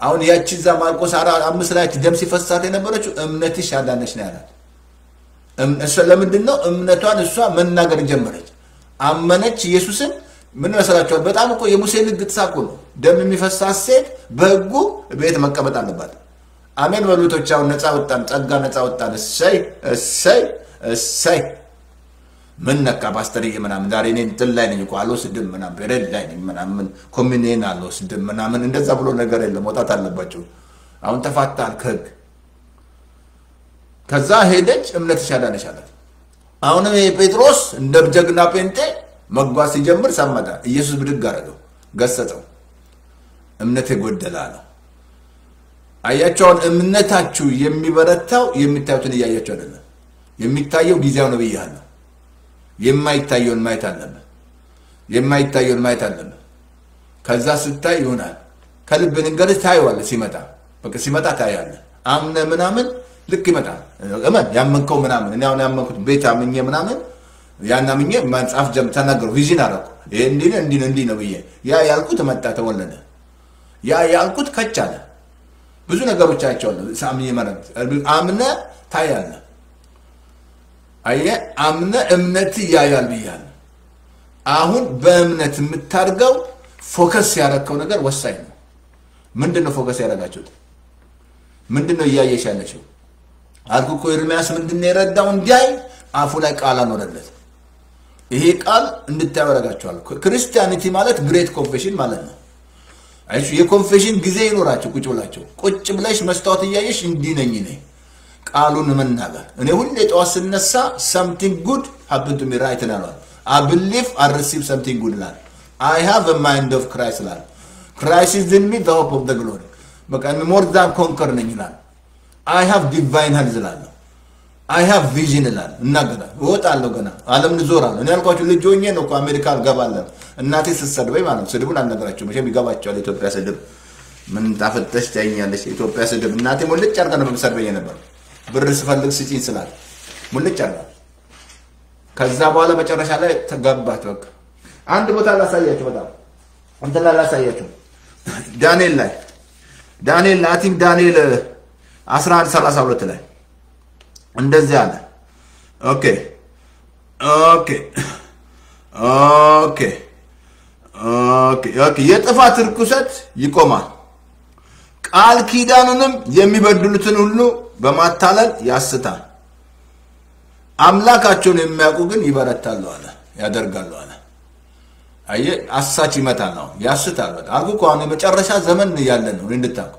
[SPEAKER 1] አሁን ያቺ እዛ ማርቆስ አምስት ላይ ደም ሲፈሳት የነበረችው እምነትሽ አዳነሽ ነው ያላት። ለምንድን ነው እምነቷን እሷ መናገር ጀመረች። አመነች ኢየሱስን። ምን መሰላችኋል? በጣም እኮ የሙሴ ሕግ ትሳቁ ነው። ደም የሚፈሳት ሴት በሕጉ ቤት መቀመጥ አለባት። አሜን በሉቶች። አሁን ነፃ ወጣን፣ ጸጋ ነፃ ወጣን። እሰይ እሰይ እሰይ። ምን ነካ ፓስተርዬ ምናምን ዛሬ እኔ እንትን ላይ ነኝ እኮ አልወስድም ምናምን ፔሬድ ላይ ነኝ ምናምን ኮሚኒየን አልወስድም ምናምን እንደዛ ብሎ ነገር የለም። መውጣት አለባቸው። አሁን ተፋታል ከሕግ ከዛ ሄደች። እምነትሽ አዳነሽ አላት። አሁንም ጴጥሮስ እንደ ጀግና ጴንጤ መጓዝ ሲጀምር ሰመጠ። ኢየሱስ ብድግ አደረገው፣ ገሰጸው። እምነት የጎደለ አለው። አያቸውን እምነታችሁ የሚበረታው የሚታዩትን እያያቸው አይደለም። የሚታየው ጊዜያው ነው ብያለሁ። የማይታየውን ማየት አለብን። የማይታየውን ማየት አለብን። ከዛ ስታይ ይሆናል። ከልብ ንገርህ ታየዋለህ። ሲመጣ በቃ ሲመጣ ታያለህ። አምነ ምናምን ልክ ይመጣል። እመን ያመንከው ምናምን እኔ አሁን ያመንኩት ቤት አምኜ ምናምን ያን አምኜ መጽሐፍ ጀም ተናገሩ ቪዥን አደረኩ። ይሄ እንዲህ ነው እንዲህ ነው እንዲህ ነው ብዬ ያ ያልኩት መጣ ተወለደ። ያ ያልኩት ከች አለ። ብዙ ነገሮች አይቼዋለሁ። ሳምኜ ማለት አምነ ታያለህ። አየህ አምነ እምነት ያያል ብያለሁ። አሁን በእምነት የምታደርገው focus ያደረግከው ነገር ወሳኝ ነው። ምንድን ነው focus ያደረጋችሁት? ምንድን ነው እያየሽ ያለችው? አልኩ እኮ ኤርምያስ ምንድን የረዳው? እንዲያይ አፉ ላይ ቃል አኖረለት። ይሄ ቃል እንድታዩ ያደርጋችኋል። Christianity ማለት great confession ማለት ነው። የ confession ጊዜ ይኖራቸው ቁጭ ብላቸው ቁጭ ብለሽ መስታወት እያየሽ እንዲህ ነኝ ነኝ ቃሉን መናገር እኔ ሁሌ ጠዋት ስነሳ something good happen to me right እላለዋል። I receive something good እላለሁ። I have a mind of Christ እላለሁ። Christ is in me the hope of the glory በቃ more than conquer ነኝ እላለሁ። I have divine health እላለሁ። I have vision እላለሁ። እናገራለሁ፣ እወጣለሁ፣ ገና ዓለምን እዞራለሁ። እኔ ያልኳችሁ ልጅ ሆኜ ነው እኮ አሜሪካ እገባለሁ። እናቴ ስትሰድበኝ ማለት ስድቡን አልነገራችሁም መቼም ይገባቸዋል። የኢትዮጵያ ስድብ ምን ታፈተሽ ታይኛለሽ? የኢትዮጵያ ስድብ እናቴ ሞልጭ አድርጋ ነው የምትሰድበኝ ነበር። ብር ስፈልግ ስጪኝ ስላል ሙልጭ አድርጋ ከዛ በኋላ መጨረሻ ላይ ተገባት። በቃ አንድ ቦታ ላሳያችሁ፣ በጣም እንትን ላይ ላሳያችሁ። ዳንኤል ላይ ዳንኤል ላይ think ዳንኤል 11 32 ላይ እንደዚህ አለ። okay okay okay okay okay የጥፋት ርኩሰት ይቆማል፣ ቃል ኪዳኑንም የሚበድሉትን ሁሉ በማታለል ያስታል። አምላካቸውን የሚያውቁ ግን ይበረታሉ አለ፣ ያደርጋሉ አለ። አየህ፣ አሳች ይመታል ነው ያስታል። በጣም አልኩ እኮ አሁን የመጨረሻ ዘመን ያለ ነው እንድታውቁ።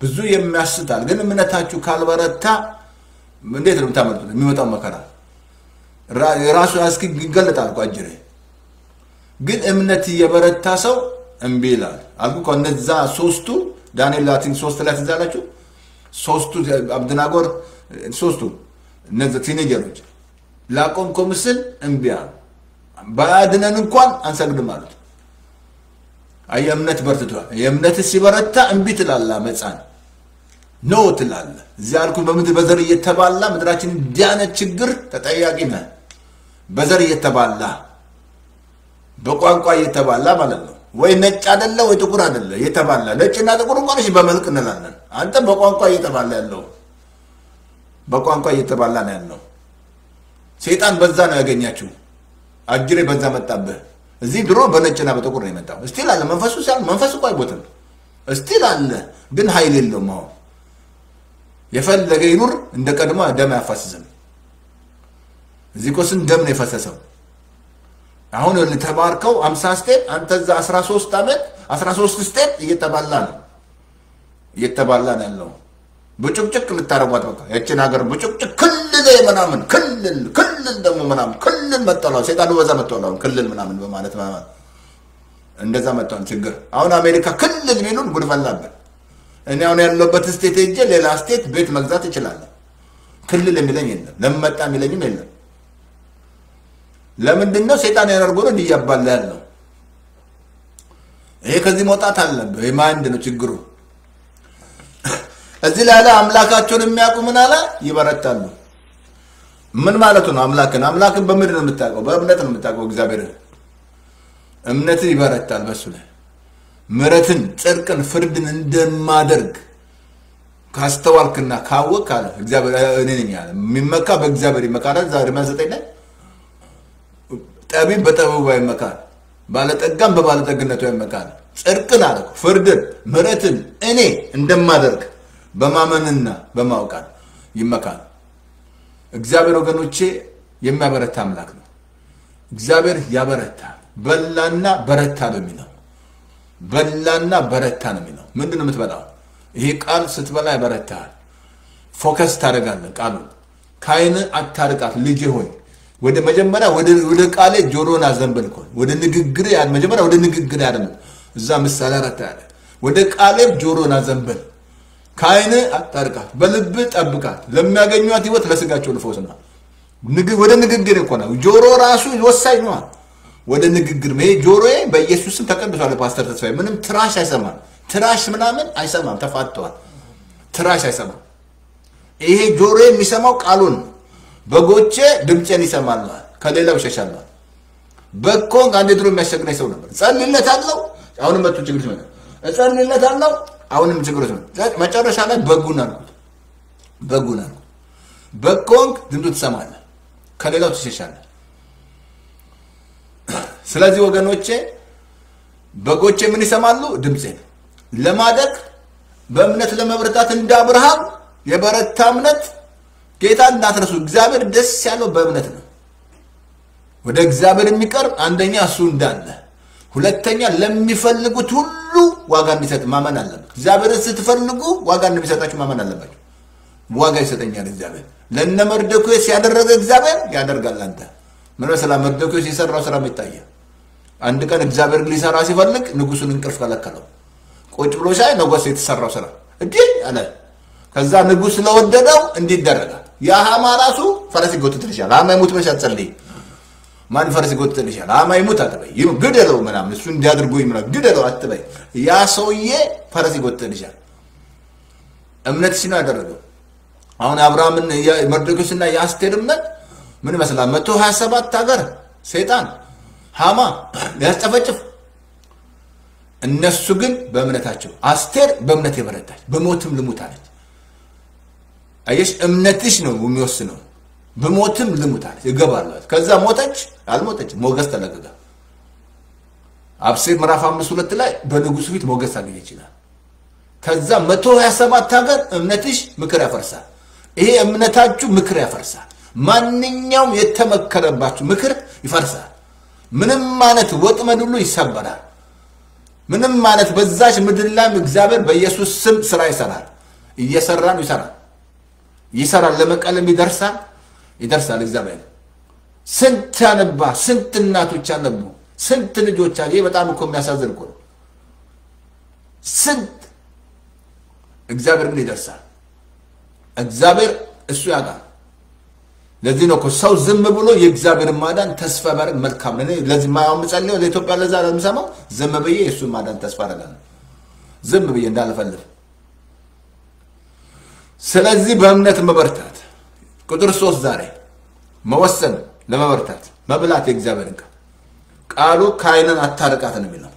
[SPEAKER 1] ብዙ የሚያስታል፣ ግን እምነታችሁ ካልበረታ እንዴት ነው የምታመልጡት? የሚመጣው መከራ ራሱ እስኪ ይገለጣል እኮ አጅሬ። ግን እምነት የበረታ ሰው እምቢ ይላል። አልኩ እኮ እነዛ ሶስቱ ዳንኤል ላቲን ሶስት ላይ ትዝ አላችሁ? ሶስቱ አብድናጎር ሶስቱ ቲኔጀሮች ላቆምከው ምስል እምቢ አሉ። ባያድነን እንኳን አንሰግድም አሉት። አየህ እምነት በርትቷል። የእምነት ሲበረታ እምቢ ትላለህ፣ አመፃን No ትላለህ። እዚህ አልኩ በምድር በዘር እየተባላ ምድራችን እንዲያነ ችግር ተጠያቂ ነህ። በዘር እየተባላ በቋንቋ እየተባላ ማለት ነው። ወይ ነጭ አደለ ወይ ጥቁር አደለ እየተባላ ነጭና ጥቁር እንኳን እሺ በመልክ እንላለን። አንተ በቋንቋ እየተባላ ያለው በቋንቋ እየተባላ ነው ያለው። ሴጣን በዛ ነው ያገኛችሁ። አጅሬ በዛ መጣብህ። እዚህ ድሮ በነጭና በጥቁር ነው የመጣው። still አለ መንፈሱ ሲያል መንፈስ እኮ አይሞትም። እስቲል አለ ግን ኃይል የለውም። አሁን የፈለገ ይኑር እንደ ቀድሞ ደም አያፋስስም። እዚህ እኮ ስንት ደም ነው የፈሰሰው? አሁን ተባርከው አምሳ ስቴት አንተ እዛ 13 ዓመት 13 ስቴት እየተባላ ነው እየተባላ ነው ያለው። ብጭቅጭቅ ልታረጓት በቃ ያችን ሀገር ብጭቅጭቅ ክልል ምናምን ክልል ክልል ደግሞ ምናምን ክልል መጠሏል። ሴጣኑ በዛ መጥቷል። አሁን ክልል ምናምን በማለት ምናምን እንደዛ መጥቷል ችግር። አሁን አሜሪካ ክልል ቢሉን ጉድ ፈላብን። እኔ አሁን ያለሁበት state ሄጄ ሌላ state ቤት መግዛት እችላለሁ። ክልል የሚለኝ የለም፣ ለምን የሚለኝም የለም። ለምንድን ነው ሴጣን ያደርጎ ነው እንዲያባላ ያለው ይሄ ከዚህ መውጣት አለብህ። የ mind ነው ችግሩ። እዚህ ላይ አምላካቸውን የሚያውቁ ምን አለ ይበረታሉ። ምን ማለቱ ነው? አምላክን አምላክን በምንድን ነው የምታውቀው? በእምነት ነው የምታውቀው እግዚአብሔርን። እምነት ይበረታል በሱ ላይ ምሕረትን፣ ጽድቅን፣ ፍርድን እንደማደርግ ካስተዋልክና ካወቅ አለ እግዚአብሔር እኔ ነኝ አለ። የሚመካ በእግዚአብሔር ይመካል። ዛሬ ዘጠኝ ላይ ጠቢብ በጠቢቡ አይመካል፣ ባለጠጋም በባለጠግነቱ አይመካል። ጽድቅን አለ ፍርድን፣ ምሕረትን እኔ እንደማደርግ በማመንና በማውቃል ይመካል። እግዚአብሔር ወገኖቼ የሚያበረታ አምላክ ነው። እግዚአብሔር ያበረታ በላና በረታ ነው የሚለው በላና በረታ ነው የሚለው። ምንድን ነው የምትበላው? ይሄ ቃል ስትበላ ያበረታል። focus ታደርጋለህ ቃሉን። ከዓይን አታርቃት ልጄ ሆይ ወደ መጀመሪያ ወደ ቃሌ ጆሮን አዘንብል እኮ ወደ ንግግር መጀመሪያ ወደ ንግግር ያደምጥ። እዛ ምሳሌ አራት ያለ ወደ ቃሌ ጆሮን አዘንብል፣ ከዓይን አታርቃት፣ በልብ ጠብቃት፣ ለሚያገኟት ህይወት ለስጋቸው ፈውስ ነው። ወደ ንግግር እኮ ነው። ጆሮ ራሱ ወሳኝ ነዋል። ወደ ንግግር ይሄ ጆሮዬ በኢየሱስም ተቀድሷል። ፓስተር ተስፋዬ ምንም trash አይሰማም፣ trash ምናምን አይሰማም። ተፋተዋል። trash አይሰማም። ይሄ ጆሮዬ የሚሰማው ቃሉን ነው። በጎቼ ድምፄን ይሰማል፣ ከሌላው ይሸሻል። በኮንግ አንድ ድሮ የሚያስቸግረኝ ሰው ነበር። ጸልይለታለሁ፣ አሁንም መጡ ችግር ሲመጣ እጸልይለታለሁ፣ አሁንም ችግር ሲመጣ መጨረሻ ላይ በጉን አልኩት፣ በጉን አልኩት። በኮንግ ድምፁ ትሰማለህ፣ ከሌላው ትሸሻለህ። ስለዚህ ወገኖቼ በጎቼ ምን ይሰማሉ? ድምፄን ለማደግ በእምነት ለመብረታት እንደ አብርሃም የበረታ እምነት ጌታ እንዳትረሱ። እግዚአብሔር ደስ ያለው በእምነት ነው። ወደ እግዚአብሔር የሚቀርብ አንደኛ እሱ እንዳለ፣ ሁለተኛ ለሚፈልጉት ሁሉ ዋጋ እንዲሰጥ ማመን አለበት። እግዚአብሔርን ስትፈልጉ ዋጋ እንደሚሰጣችሁ ማመን አለባችሁ። ዋጋ ይሰጠኛል እግዚአብሔር። ለነ መርዶክዮስ ያደረገ እግዚአብሔር ያደርጋል። አንተ ምን መሰላ መርዶክዮስ የሰራው ስራ ይታያል። አንድ ቀን እግዚአብሔር ሊሰራ ሲፈልግ ንጉሱን እንቅልፍ ከለከለው። ቁጭ ብሎ ሳይ ንጉስ የተሰራው ስራ እንዲህ አለ። ከዛ ንጉስ ስለወደደው እንዲህ ይደረጋል። የሃማ ራሱ ፈረስ ይጎትትልሻል። ሃማ ይሙት ብለሽ አትጸልይ። ማን ፈረስ ይጎትትልሻል? ሃማ ይሙት አትበይ። ግደለው ምናምን እሱ እንዲያድርጉኝ ምናምን ግደለው አትበይ። ያ ሰውዬ ፈረስ ይጎትትልሻል። እምነትሽ ነው ያደረገው። አሁን አብርሃምን መርዶክዮስና የአስቴር እምነት ምን ይመስላል? መቶ ሀያ ሰባት ሀገር ሰይጣን ሃማ ሊያስጨፈጭፍ እነሱ ግን በእምነታቸው አስቴር በእምነት የበረታች በሞትም ልሙት አለች። አየሽ እምነትሽ ነው የሚወስነው። በሞትም ልሙት አለች እገባለሁ። ከዛ ሞተች አልሞተች ሞገስ ተለቀቀ። አብሴር ምዕራፍ አምስት ሁለት ላይ በንጉሱ ፊት ሞገስ ታገኘ ይችላል። ከዛ መቶ ሀያ ሰባት ሀገር እምነትሽ ምክር ያፈርሳል። ይሄ እምነታችሁ ምክር ያፈርሳል። ማንኛውም የተመከረባችሁ ምክር ይፈርሳል። ምንም አይነት ወጥመድ ሁሉ ይሰበራል። ምንም አይነት በዛች ምድር ላይም እግዚአብሔር በኢየሱስ ስም ስራ ይሰራል። እየሰራ ነው፣ ይሰራል፣ ይሰራል። ለመቀለም ይደርሳል፣ ይደርሳል። እግዚአብሔር ስንት ያነባ፣ ስንት እናቶች ያነቡ፣ ስንት ልጆች አሉ። ይህ በጣም እኮ የሚያሳዝን እኮ ነው። ስንት እግዚአብሔር ግን ይደርሳል። እግዚአብሔር እሱ ያውቃል። ለዚህ ነው እኮ ሰው ዝም ብሎ የእግዚአብሔርን ማዳን ተስፋ ባደርግ መልካም ነው። ለዚህ ማያው ምጸልየው ለኢትዮጵያ ለዛ ለምሰማው ዝም ብዬ የእሱን ማዳን ተስፋ አደርጋለሁ። ዝም ብዬ እንዳልፈልግ። ስለዚህ በእምነት መበርታት። ቁጥር ሶስት ዛሬ መወሰን ለመበርታት መብላት የእግዚአብሔርን ቃል። ቃሉ ከዓይንን አታርቃት ነው የሚለው